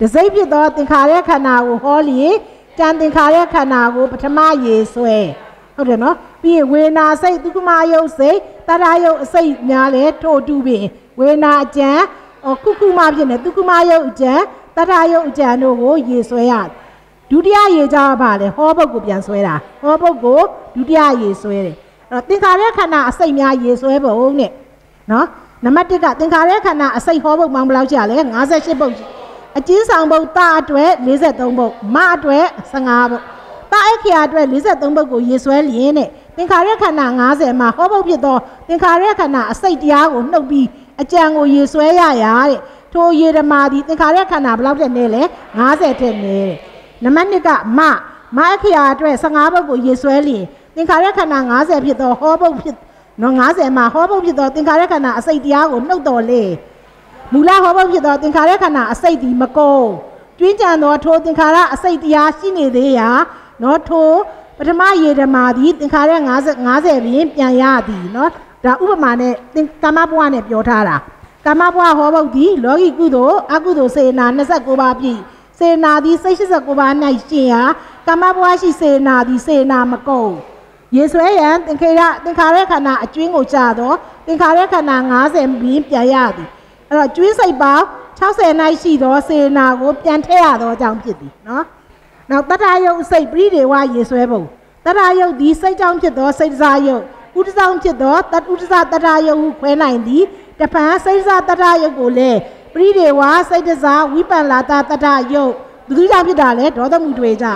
တစိမ့်ဖြစ်သောသင်္ခါရခန္ဓာကိုဟောလျင်တန်သင်္ခါရခန္ဓာကိုပထမရေဆွဲ ဟုတ်တယ်နော်ပြီးရင်ဝေနာစိတ်ဒုက္ခမယုတ်စိတ်တရယုတ်အစိတ်များလဲထို့တူပင်ဝေနာအကျံခုခုမဖြစ်နေဒုက္ခမယုတ်အကျံတရယုတ်အကျံတို့ကိုရေဆွဲရတယ်ဒုတိယရေကြပါလေဟောဘုတ်ကိုပြန်ဆွဲတာဟောဘုတ်ကိုဒုတိယရေဆွဲတယ်အဲ့တော့သင်္ခါရခန္ဓာအစိတ်များရေဆွဲပုံနဲ့နော်နံပါတ်1ကသင်္ခါရခန္ဓာအစိတ်ဟောဘုတ်မှန်ဘယ်လောက်ကြာလဲ58ဘုတ်အကျဉ်းဆောင်ဘုတ်တာအတွက်43ဘုတ်မအတွက်15ဘုတ် တာအခရာအတွက်43ဘုတ်ကိုရေဆွဲလျင်းနဲ့သင်္ခါရခန္ဓာ90မှာဟောဘုတ်ဖြစ်သောသင်္ခါရခန္ဓာအစိတ်တရားကိုနှုတ်ပြီးအကြံကိုရေဆွဲရရတဲ့ထိုရေဓမာသည်သင်္ခါရခန္ဓာဘယ်လောက်တဲ့နေလဲ90တဲ့နေတဲ့နံပါတ်2ကမမအခရာအတွက်15ဘုတ်ကိုရေဆွဲလျင်သင်္ခါရခန္ဓာ90ဖြစ်သောဟောဘုတ်ဖြစ်နော်90မှာဟောဘုတ်ဖြစ်သောသင်္ခါရခန္ဓာအစိတ်တရားကိုနှုတ်တော်လေမူလဟောဘုတ်ဖြစ်သောသင်္ခါရခန္ဓာအစိတ်ဒီမကုန်ကျွင်းကြံသောထိုသင်္ခါရအစိတ်တရားရှိနေသေးရာ နော်ထိုပထမယေဓမာသည်သင်္ခါရ50 50ပြင်ပြန်ရသည်နော်ဒါဥပမာနဲ့ကာမဘဝနဲ့ပြောထားတာကာမဘဝဟောဘုတ်သည်လောကီကုသိုလ်အကုသိုလ်စေနာ29ပါးပြည့်စေနာသည်စိတ်89ပါး၌ရှင်ရာကာမဘဝရှိစေနာသည်စေနာမကုန်ရေဆွဲရန်သင်္ခေရသင်္ခါရခန္ဓာအကျွင်းကိုကြာတော့သင်္ခါရခန္ဓာ90ပြီးပြန်ရသည်အဲ့တော့ကျွင်းစိတ်ပေါင်း60နိုင်ရှိသောစေနာကိုပြန်ထည့်ရသောအကြောင်းဖြစ်သည်နော် နောက်တတယုတ်စိတ်ပရိဒေဝရေဆွဲပုံတတယုတ်ဒီစိတ်ကြောင့်ဖြစ်သောစိတ်စားယုတ်ဥဒ္ဒဆောင်ဖြစ်သောတဥဒ္ဒစတတယုတ်ဟုခွဲနိုင်သည်တပံစိတ်စားတတယုတ်ကိုလည်းပရိဒေဝစိတ်တစားဝိပန္လာတာတတယုတ်ဘယ်သူကြောင့်ဖြစ်တာလဲဒေါသမှုတွေကြ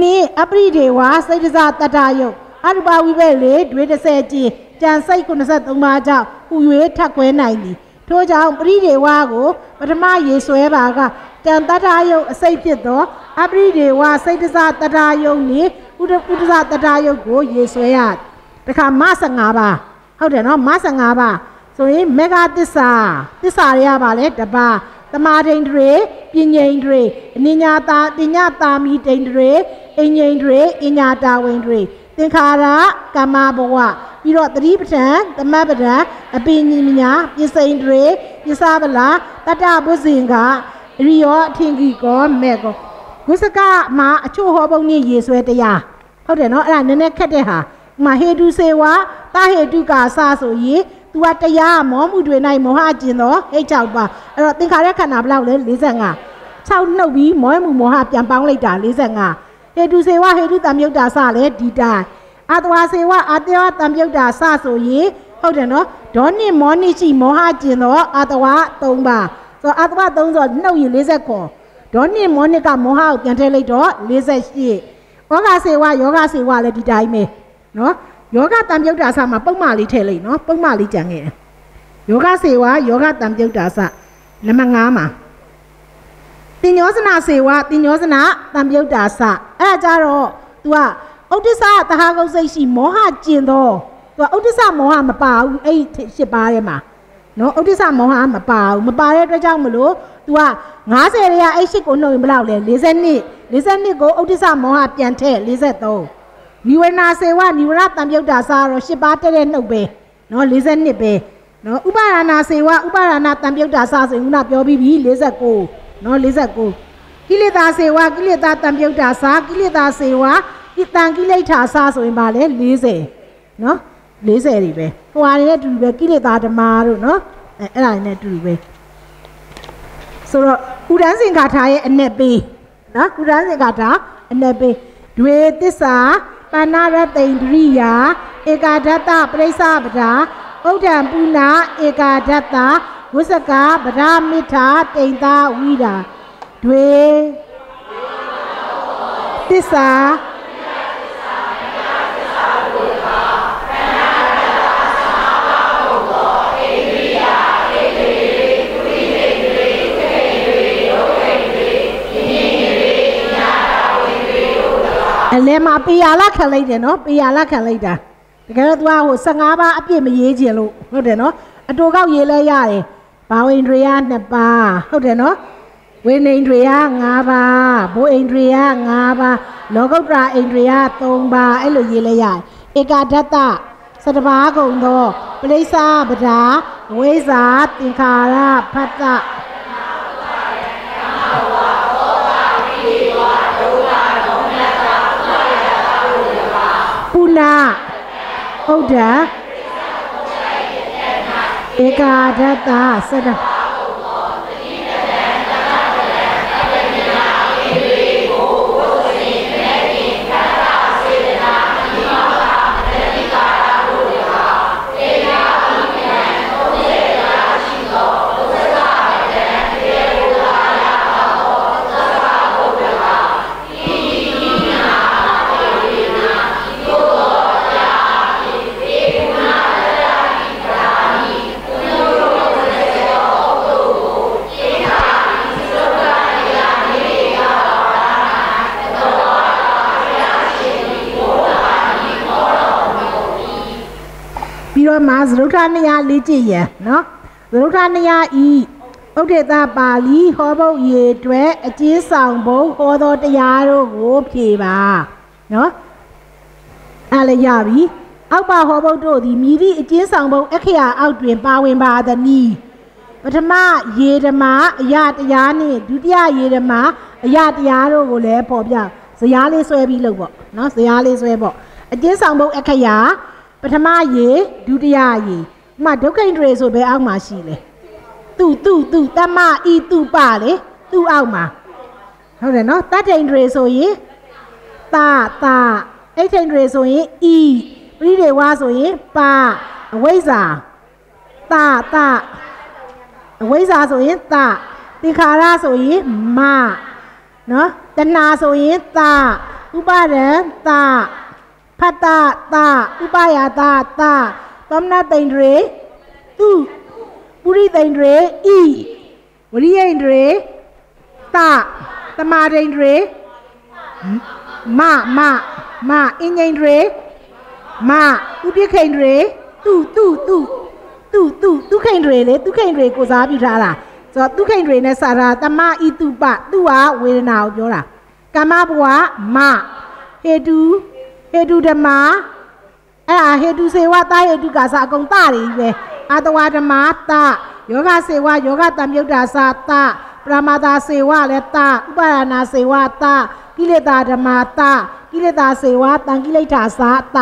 နှင်းအပရိဒေဝစိတ်တစားတတယုတ်အရူပဝိဘက်လေဒွေ30ကျင်းကြံစိတ်83ပါးကြောင့်ဟူ၍ထက်ခွဲနိုင်သည်ထို့ကြောင့်ပရိဒေဝကိုပထမရေဆွဲပါကတန်တတယုတ်အစိတ်ဖြစ်သော အပရိဒေဝစိတ်တစတတယုတ်နှင့်ဥဒဥဒစတတယုတ်ကိုရေဆွဲရတခါမ15ပါးဟုတ်တယ်နော်မ15ပါးဆိုရင်မေဃသစ္စာသစ္စာရရပါလေတပါးတမာဒိန်တွေပညိန်တွေအနိညာတာပညာတာမီဒိန်တွေအင်ငိန်တွေအညာတာဝင်တွေသင်္ခါရကမ္မဘဝပြီးတော့တတိပဋ္ဌာန်သမပဋ္ဌာန်အပိညမညာပစ္စိန်တွေပစ္ဆဗလာတတ္တဘုဇင်ကရိယောအထင်ကြီးကောမဲ့ကော ဝိစကမှာအချို့ဟောပုံနဲ့ရေဆွဲတရားဟုတ်တယ်နော်အဲ့ဒါနည်းနည်းခက်တဲ့ဟာမဟေတုစေဝတာဟေတုကာစဆိုရင်သူကတရားမောမှုတွေ၌မောဟကျင်သောဟိတ်၆ပါအဲ့တော့သင်္ခါရခန္ဓာဘယ်လောက်လဲ45 6နှုတ်ပြီးမောမှုမောဟပြန်ပေါင်းလိုက်တာ45ဟေတုစေဝဟေတုတံမြုတ်တာစလည်းဒီတိုင်းအတဝါစေဝအတဝတံမြုတ်တာစဆိုရင်ဟုတ်တယ်နော်ဒေါနိမောနိရှိမောဟကျင်သောအတဝါ၃ပါးဆိုအတဝါ၃ဆိုနှုတ်ရင်40ခေါ် ဒေါနိမောနိကမောဟကိုပြန်ထည့်လိုက်တော့48ဩဃစေဝယောဂစေဝလည်းဒီတိုင်းပဲနော်ယောဂတံပြုတ်တာစမှာပုံမှန်လေးထည့်လိုက်နော်ပုံမှန်လေးကြံခဲ့တယ်ယောဂစေဝါယောဂတံပြုတ်တာစနံပါတ်5မှာတင်ညောစနာစေဝါတင်ညောစနာတံပြုတ်တာစအဲ့ဒါကြတော့ तू ကဥဒိစ္စတဟာကုတ်စိတ်ရှိမောဟကျင်တော့ तू ကဥဒိစ္စမောဟမပါဘူးအဲ့ဒီရှစ်ပါးထဲမှာ နော်ဥဒိစ္စမောဟမပါဘူးမပါတဲ့အတွက်ကြောင့်မလို့ तू က90ရေကအဲ့ရှစ်ကိုနှုတ်ရင်ဘယ်လောက်လဲ42 42ကိုဥဒိစ္စမောဟပြန်ထည့်43နိဝရဏစေဝနိဝရတံပြုတ်တာစားတော့ရှစ်ပါးတဲ့တဲ့နှုတ်ပဲနော်42ပဲနော်ဥပါရဏစေဝဥပါရဏတံပြုတ်တာစားဆိုရင်ခုနပြောပြီးပြီ49နော်49ကိလေသာစေဝကိလေသာတံပြုတ်တာစားကိလေသာစေဝကိတံကိလေသာစားဆိုရင်ပါလေ40နော် 40တွေပဲဟိုဟာတွေနဲ့တူတူပဲကိလေသာဓမ္မတို့နော်အဲအဲ့ဒါတွေနဲ့တူတူပဲဆိုတော့ဥဒန်းစင်္ကာထာရဲ့အ내ပေးနော်ဥဒန်းစင်္ကာထာအ내ပေးဒွေတစ္ဆာပါဏရတိန်ဒရိယာဧကာဒတ္တပရိစ္ဆပဒာဥဒ္ဒံပုနာဧကာဒတ္တဝိစကဗဒမိထာတိန်သာဝိတာဒွေတစ္ဆာ လဲမှာပေရလာခံလိုက်တယ်နော်ပေရလာခံလိုက်တာတကယ်တော့ तू ကဟို15ပါးအပြည့်မရေးခြင်းလို့ဟုတ်တယ်နော်အတူကောက်ရေးလဲရတယ်ဘာဝင်တွေရ2ပါးဟုတ်တယ်နော်ဝိနေဣန္ဒြေယ5ပါးဘိုးဣန္ဒြေယ5ပါးလောကုတ္တရာဣန္ဒြေယ3ပါးအဲ့လိုရေးလဲရတယ်ဧကဒတ္တစတဘာကုံသောပရိစ္ဆာပဒာဝိဇာသင်္ခါရဖတ္တပု နာဥဒ္ဒဧကာဒတ္တစတပြီးတော့ မှာသရုတ်ထနယလေးကြည့်ရန်နော်သရုတ်ထနယဤဥဒိတပါဠိဟောဘုတ်ရေတွဲအကျဉ်းဆောင်ဘုံဟောသောတရားတို့ကိုဖြေပါနော်အဲ့လည်းရပြီအောက်ပါဟောဘုတ်တို့သည်မြည်သည့်အကျဉ်းဆောင်ဘုံအခရာအောက်တွင်ပါဝင်ပါသည်နီပထမရေဓမ္မအယတရားနှင့်ဒုတိယရေဓမ္မအယတရားတို့ကိုလည်းပေါ်ပြဇရာလေးဆွဲပြီးလုပ်ပေါ့နော်ဇရာလေးဆွဲပေါ့အကျဉ်းဆောင်ဘုံအခရာ ပထမရေဒုတိယရေဥမာဒုက္ခိန္ဒြေဆိုဘယ်အောက်မှာရှိလဲသူသူသူတမဤသူပလေသူအောက်မှာဟုတ်တယ်နော်တတ္ထိန္ဒြေဆိုရင်တာတာအိဋ္ဌိန္ဒြေဆိုရင်ဤပရိဒေဝဆိုရင်ပါအဝိဇ္ဇာတာတာအဝိဇ္ဇာဆိုရင်တာသင်္ခါရဆိုရင်မနော်တဏှာဆိုရင်တာဥပါဒံတာ ဖတ္တတာဥပယတာတာသမဏတိန်တွေသူပုရိတိန်တွေဤဝရိယိန်တွေတာတမာတိန်တွေမမမအင်းငိန်တွေမဥပိခိန်တွေသူသူသူသူသူသူခိန်တွေလေသူခိန်တွေကိုစားပြထားတာဆိုတော့သူခိန်တွေနဲ့စာရာတမဤသူပသူဟာဝေဒနာကိုပြောတာကမ္မဘဝမဟေတု ဟေတုဓမ္မအဲ့ဒါဟေတုစေဝတာဟေတုကစာအကုန်တတွေကြီးပဲအာတဝဓမ္မတယောဂစေဝယောဂတံမြုတ်တာစာတပရမတာစေဝလည်းတဥပါရဏစေဝတကိလေသာဓမ္မတကိလေသာစေဝတံကိလေသာစာတ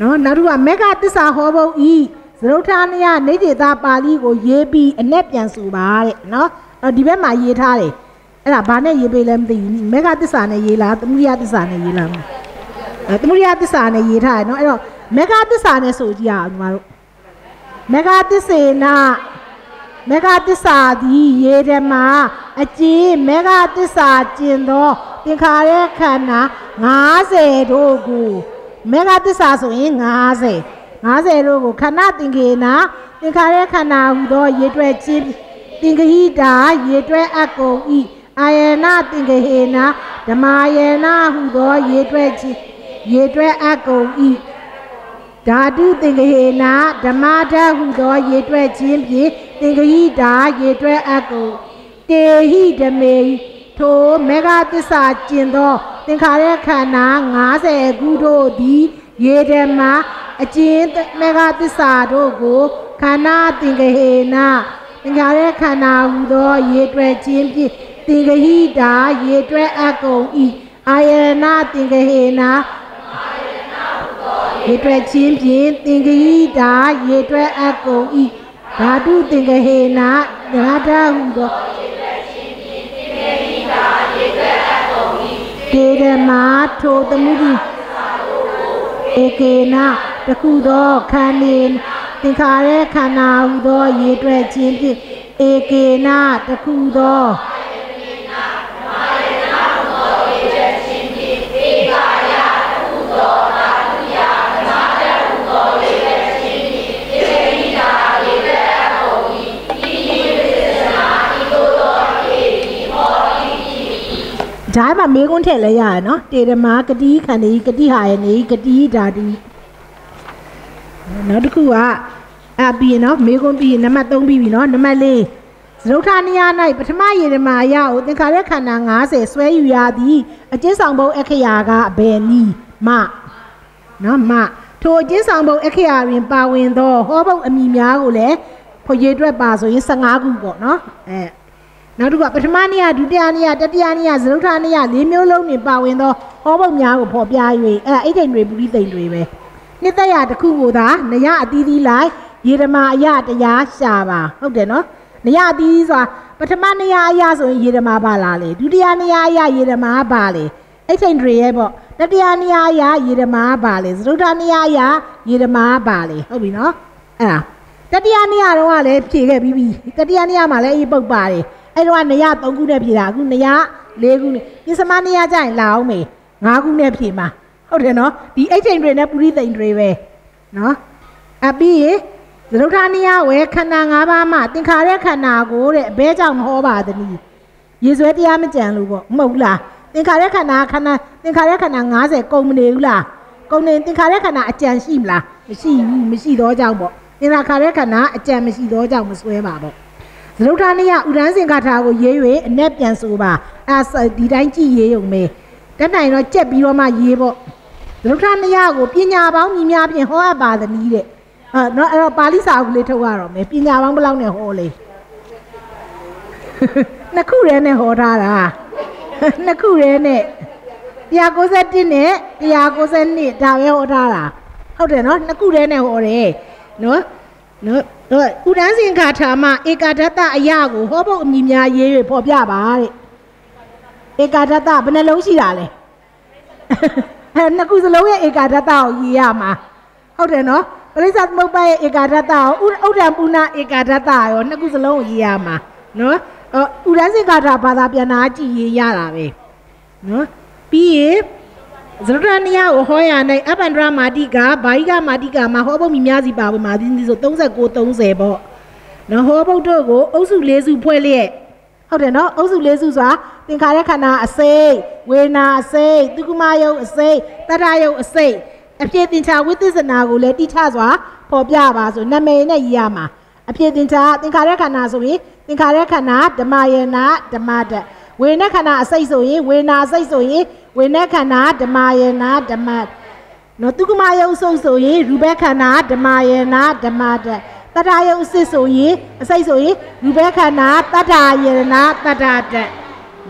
နော်နောက်တစ်ခုကမေဃသစ္စာဟောဘုတ်ဤသရုတ်ထာနယနေတေတာပါဠိကိုရေးပြီးအ내ပြန်ဆိုပါတဲ့နော်အဲ့ဒီဘက်မှာရေးထားတယ် အဲ့ဒါဘာနဲ့ရေးပေးလဲမသိဘူးမေဃသစ္စာနဲ့ရေးလားသမုဒိယသစ္စာနဲ့ရေးလားအဲသမုဒိယသစ္စာနဲ့ရေးထားတယ်နော်အဲ့တော့မေဃသစ္စာနဲ့ဆိုကြည့်ရအောင်ညီမတို့မေဃသစ္စေနာမေဃသစ္စာသည်ရေဓမ္မာအကျဉ်မေဃသစ္စာကျင်သောသင်္ခါရခန္ဓာ90တို့ကိုမေဃသစ္စာဆိုရင်90 50တို့ကိုခန္ဓာသင်္ကေနာသင်္ခါရခန္ဓာဟူသောရေတွဲချင်းသင်္ကဟိတာရေတွဲအကုန်ဤ အာယနာသင်္ကဟေနာဓမ္မာယနာဟူသောရေတွဲချင်းရေတွဲအကုန်ဤဓာတုသင်္ကဟေနာဓမ္မာဓာဟုသောရေတွဲခြင်းဖြင့်သင်္ကဟိတာရေတွဲအကုန်တေဟိဓမေဟိထိုမေဃသစ္စာကျင်သောသင်္ခါရခန္ဓာ90ခုတို့သည်ရေဓမ္မာအကျဉ်မေဃသစ္စာတို့ကိုခန္ဓာသင်္ကဟေနသင်္ခါရခန္ဓာဟူသောရေတွဲခြင်းဖြင့် သင်္ကဟိတာရေတွဲအကုန်ဤအာယနာသင်္ကဟေနရေတွဲခြင်းဖြင့်သင်္ကဟိတာရေတွဲအကုန်ဤဓာတုသင်္ကဟေနဓာတဟူသောကေဓမ္မာထိုသမှုတိဧကေနတခုသောခန္ဒီသင်္ခါရခန္ဓာဟူသောရေတွက်ခြင်းဖြင့်ဧကေနတခုသော ဒါမှမေကွန်းထည့်လဲရရနော်တေရမဂတိခန္ဒီဂတိဟာယနေဂတိဓာတိနောက်တစ်ခုကအပြီးရင်နော်မေကွန်းပြီးရင်နံပါတ်3ပြီးပြီနော်နံပါတ်4သရုတ်ထနိယ၌ပထမယေရမာယကိုသင်္ခါရခန္ဓာ90ဆွဲယူရသည်အကျဉ်းဆောင်ဘုံအခရာကအဘယ်နည်းမနော်မထိုအကျဉ်းဆောင်ဘုံအခရာတွင်ပါဝင်သောဟောဘုံအမိများကိုလည်းဖွရေအတွက်ပါဆိုရင်15ခုပေါ့နော်အဲ နောက်တစ်ခုကပထမနေ့ကဒုတိယနေ့ကတတိယနေ့ကသရုတ်ထနေ့က၄မျိုးလုံးနဲ့ပါဝင်သောဟောဘုံများကိုဖော်ပြ၍အဲအိတ်တိန်တွေပုရိသိန်တွေပဲနှစ်သက်ရတစ်ခုကိုသာနရအသီးသီးလိုက်ယေရမာအယတရားရှာပါဟုတ်တယ်နော်နရအသီးသီးဆိုတာပထမနရအယဆိုရင်ယေရမာပါလာလေဒုတိယနရအယယေရမာပါလေအိတ်တိန်တွေရဲ့ပေါ့တတိယနရအယယေရမာပါလေသရုတ်ထနရအယယေရမာပါလေဟုတ်ပြီနော်အဲ့ဒါတတိယနရတော့ကလည်းဖြေခဲ့ပြီးပြီတတိယနရမှာလည်းအေးပုတ်ပါတယ် အဲ့တော့နေရ3ခုနဲ့ဖြေတာအခုနေရ4ခုနဲ့ပြစမနေရကြရင်လာအောင်မေ5ခုနဲ့ဖြေမှာဟုတ်တယ်နော်ဒီအိတ်ချိန်တွေနဲ့ပုရိသိန်တွေပဲနော်အပြီးရေသရုတ်ထာနိယဝဲခန္ဓာ၅ပါးမှသင်္ခါရခန္ဓာကိုတဲ့အဘဲကြောင့်မဟောပါသနည်းရေဆွဲတရားမကြံလို့ပေါ့မဟုတ်လားသင်္ခါရခန္ဓာခန္ဓာသင်္ခါရခန္ဓာ90ကုန်မနေဘူးလားကုန်နေသင်္ခါရခန္ဓာအကြံရှိမလားမရှိဘူးမရှိတော့ကြောင့်ပေါ့သင်္ခါရခန္ဓာအကြံမရှိတော့ကြောင့်မဆွဲပါပေါ့ သရုတ်ထာနိယဥဒန်းစင်္ကာထာကိုရေး၍အ내ပြန်ဆိုပါအဲဒီတိုင်းကြည့်ရေးုံပဲတက်နိုင်တော့ကြက်ပြီးတော့မှရေးပေါ့သရုတ်ထာနိယကိုပညာပေါင်းညီများဖြင့်ဟောအပ်ပါသနည်းတဲ့ဟာနော်အဲ့တော့ပါဠိစာအုပ်လေးထုတ်ရတော့မယ်ပညာပေါင်းဘယ်လောက်နဲ့ဟောလဲနှစ်ခုရဲနဲ့ဟောထားတာနှစ်ခုရဲနဲ့191နဲ့192ဒါပဲဟောထားတာဟုတ်တယ်နော်နှစ်ခုရဲနဲ့ဟောတယ်နော်နော် တော့ဥဒန်းစင်ခါထာမဧကာဒတအရာကိုဟောဖို့အမိများရေး၍ဖော်ပြပါတဲ့ဧကာဒတဘယ်နှလုံးရှိတာလဲအဲနှစ်ခုစလုံးရဲ့ဧကာဒတကိုရေးရမှာဟုတ်တယ်နော်ပရိစ္ဆသမုပ္ပါရဲ့ဧကာဒတကိုဥဒ္ဒံပုဏ္ဏဧကာဒတရောနှစ်ခုစလုံးကိုရေးရမှာနော်ဥဒန်းစင်ခါထာဘာသာပြန်နာကြည့်ရေးရတာပဲနော်ပြီးရင် ဇရဒနိယကိုဟောရနိုင်အပန္ဒရာမာတိကဘာဟိကမာတိကမှာဟောဖို့မိများစီပါဝင်မာသီးဆို39 30ပေါ့နော်ဟောဖို့တို့ကိုအုပ်စု၄စုဖွဲ့လျက်ဟုတ်တယ်နော်အုပ်စု၄စုဆိုတာသင်္ခါရခန္ဓာအစိတ်ဝေနာအစိတ်ဒုက္ခမယုတ်အစိတ်တတယုတ်အစိတ်အဖြစ်သင်္ချာဝိသစ္စနာကိုလည်းတိထစွာပေါ်ပြပါဆိုနာမည်နဲ့ရေးရမှာအဖြစ်သင်္ချာသင်္ခါရခန္ဓာဆိုရင်သင်္ခါရခန္ဓာဓမ္မယနာဓမ္မတဝေနခန္ဓာအစိတ်ဆိုရင်ဝေနာအစိတ်ဆိုရင် ဝေနခန္ဓာဓမ္မယနာဓမ္မနော်တုကမယုတ်ဆုပ်ဆိုရင်ရူပခန္ဓာဓမ္မယနာဓမ္မတတတယုတ်အစစ်ဆိုရင်အစိတ်ဆိုရင်ရူပခန္ဓာတတယနာတတတ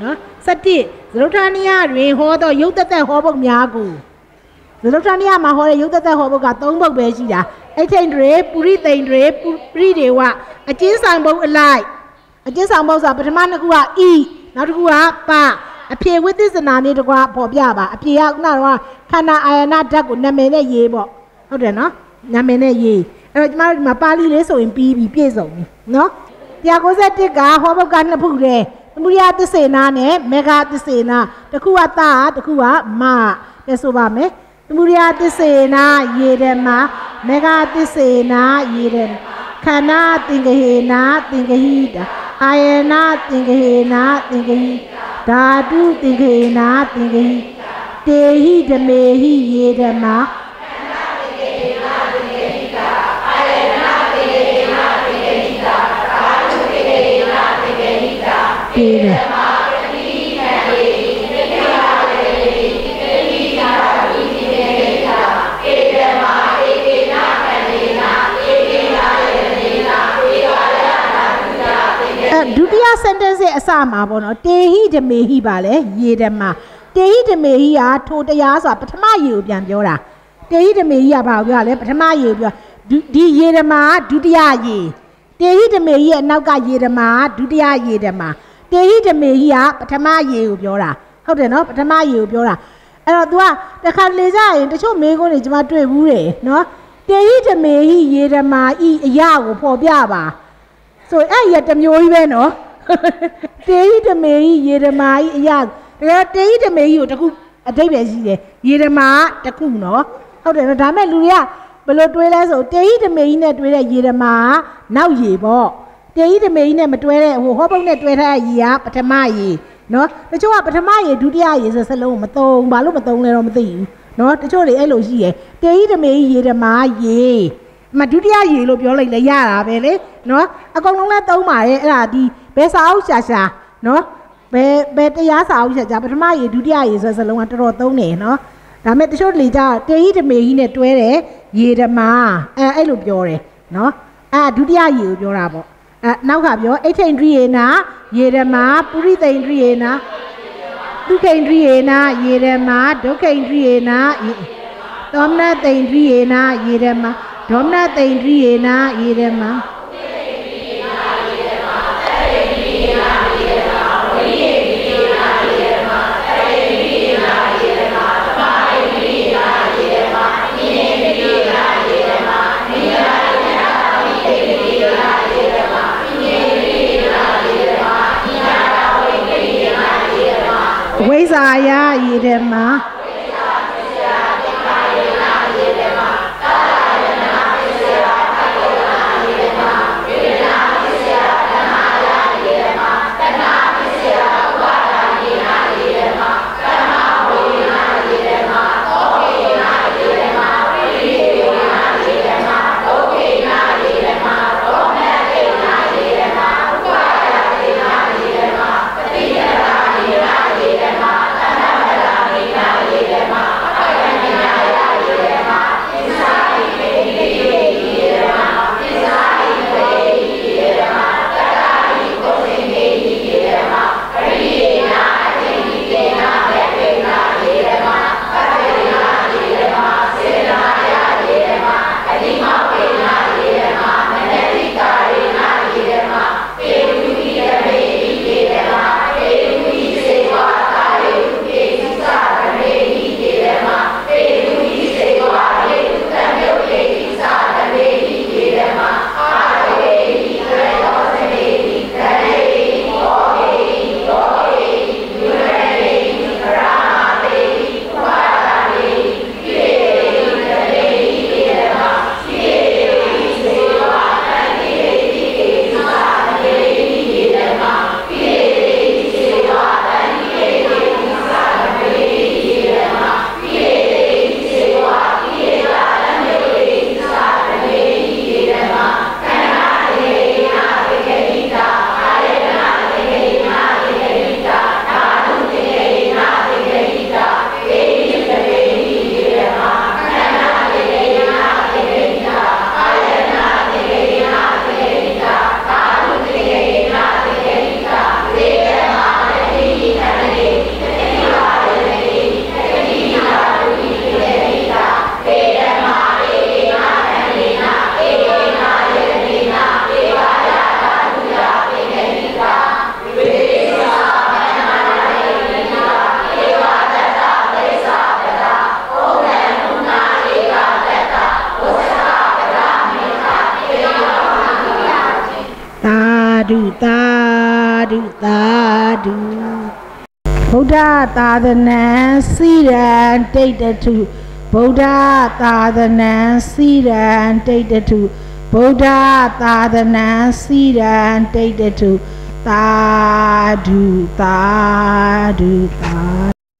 နော်စတိသရုတ်ထာနိယတွင်ဟောသောယုတ်တသက်ဟောပုတ်များကိုသရုတ်ထာနိယမှာဟောတဲ့ယုတ်တသက်ဟောပုတ်က၃ပုတ်ပဲရှိတာအဲ့ထိန်တွေပုရိသိန်တွေပုရိတွေဝအကျဉ်းဆောင်ပုတ်အလိုက်အကျဉ်းဆောင်ပုတ်ဆိုတာပထမနှစ်ခုကဤနောက်တစ်ခုကပ အဖြေဝိသစ္စနာနေတကွာပေါ်ပြပါအဖြေကခုနကခန္ဓာအာယနာဓာတ်ကိုနာမည်နဲ့ရေးပေါ့ဟုတ်တယ်နော်နာမည်နဲ့ရေးအဲ့တော့ကျမတို့ဒီမှာပါဠိလေးဆိုရင်ပြီးပြီပြည့်စုံပြီနော်191ကဟောဘုတ်ကနှစ်ခုတည်းသမုဒိယသစ္စေနာနဲ့မေဃသစ္စေနာတစ်ခုကတာတစ်ခုကမတဲ့ဆိုပါမယ်သမုဒယသစ္စေနာယေဓမ္မာမေဃသစ္စေနာယေဓမ္မာ ခန္ဓာသင်္ကဟေနာသင်္ကဟိတာအာယနာသင်္ကဟေနာသင်္ကဟိဓာတုသင်္ကဟေနာသင်္ကဟိတေဟိဓမေဟိယေဓမ္မာ sentence ရဲ့အစမှာပေါ့နော်တေဟိဓမေဟိပါလေယေဓမ္မာတေဟိဓမေဟိကထိုတရားဆိုတာပထမယေကိုပြန်ပြောတာတေဟိဓမေဟိကဘာကိုပြောလဲပထမယေကိုပြောဒုဒီယေဓမ္မာကဒုတိယယေတေဟိဓမေဟိရဲ့အနောက်ကယေဓမ္မာကဒုတိယယေဓမ္မာတေဟိဓမေဟိကပထမယေကိုပြောတာဟုတ်တယ်နော်ပထမယေကိုပြောတာအဲ့တော့ तू ကတခါလေကြရင်တချို့မေးခွန်းတွေကျွန်မတွေ့ဘူးတယ်နော်တေဟိဓမေဟိယေဓမ္မာဤအရာကိုဖော်ပြပါဆိုအဲ့ရတစ်မျိုးကြီးပဲနော် တေဟိတမေဟိယေဓမာဟိအရာတကယ်တေဟိတမေဟိကိုတခုအတိတ်ပဲရှိတယ်ယေဓမာကတခုနော်ဟုတ်တယ်နော်ဒါမဲ့လူတွေကဘယ်လိုတွေးလဲဆိုတေဟိတမေဟိနဲ့တွေးတဲ့ယေဓမာကနောက်ယေပေါ့တေဟိတမေဟိနဲ့မတွဲတဲ့ဟိုဟောပုတ်နဲ့တွဲထားတဲ့ယေကပထမယေနော်တချို့ကပထမယေဒုတိယယေဆိုစလုံးကိုမသုံးဘာလို့မသုံးလဲတော့မသိဘူးနော်တချို့တွေအဲ့လိုရှိရယ်တေဟိတမေဟိယေဓမာယေ မဒုတိယရေလို့ပြောလိုက်လဲရတာပဲလေနော်အကုန်လုံးလဲသုံးပါတယ်အဲ့ဒါဒီဘယ်စာအုပ်ရှာရှာနော်ဘယ်ဘယ်တရားစာအုပ်ရှာရှာပထမရေဒုတိယရေဆိုစလုံးကတော်တော်သုံးတယ်နော်ဒါမဲ့တချို့လေကြတေဟိတမေဟိနဲ့တွဲတယ်ရေဓမာအဲအဲ့လိုပြောတယ်နော်အဲဒုတိယရေကိုပြောတာပေါ့အဲနောက်ကပြောအိဋ္ဌိန္ဒြိယေနာရေဓမာပုရိသိန္ဒြိယေနာဒုက္ခိန္ဒြိယေနာရေဓမာဒုက္ခိန္ဒြိယေနာယေသောမနတိန်ဒြိယေနာယေရမ ဒေါမနတိန်ဒြိယေနာယေရမဝိဇာယယေရမ နံစိရန်တိတ်တထုဗုဒ္ဓသာသနံစီရန်တိတ်တထုဗုဒ္ဓသာသနံစီရန်တိတ်တထုသာဓုသာဓုသာ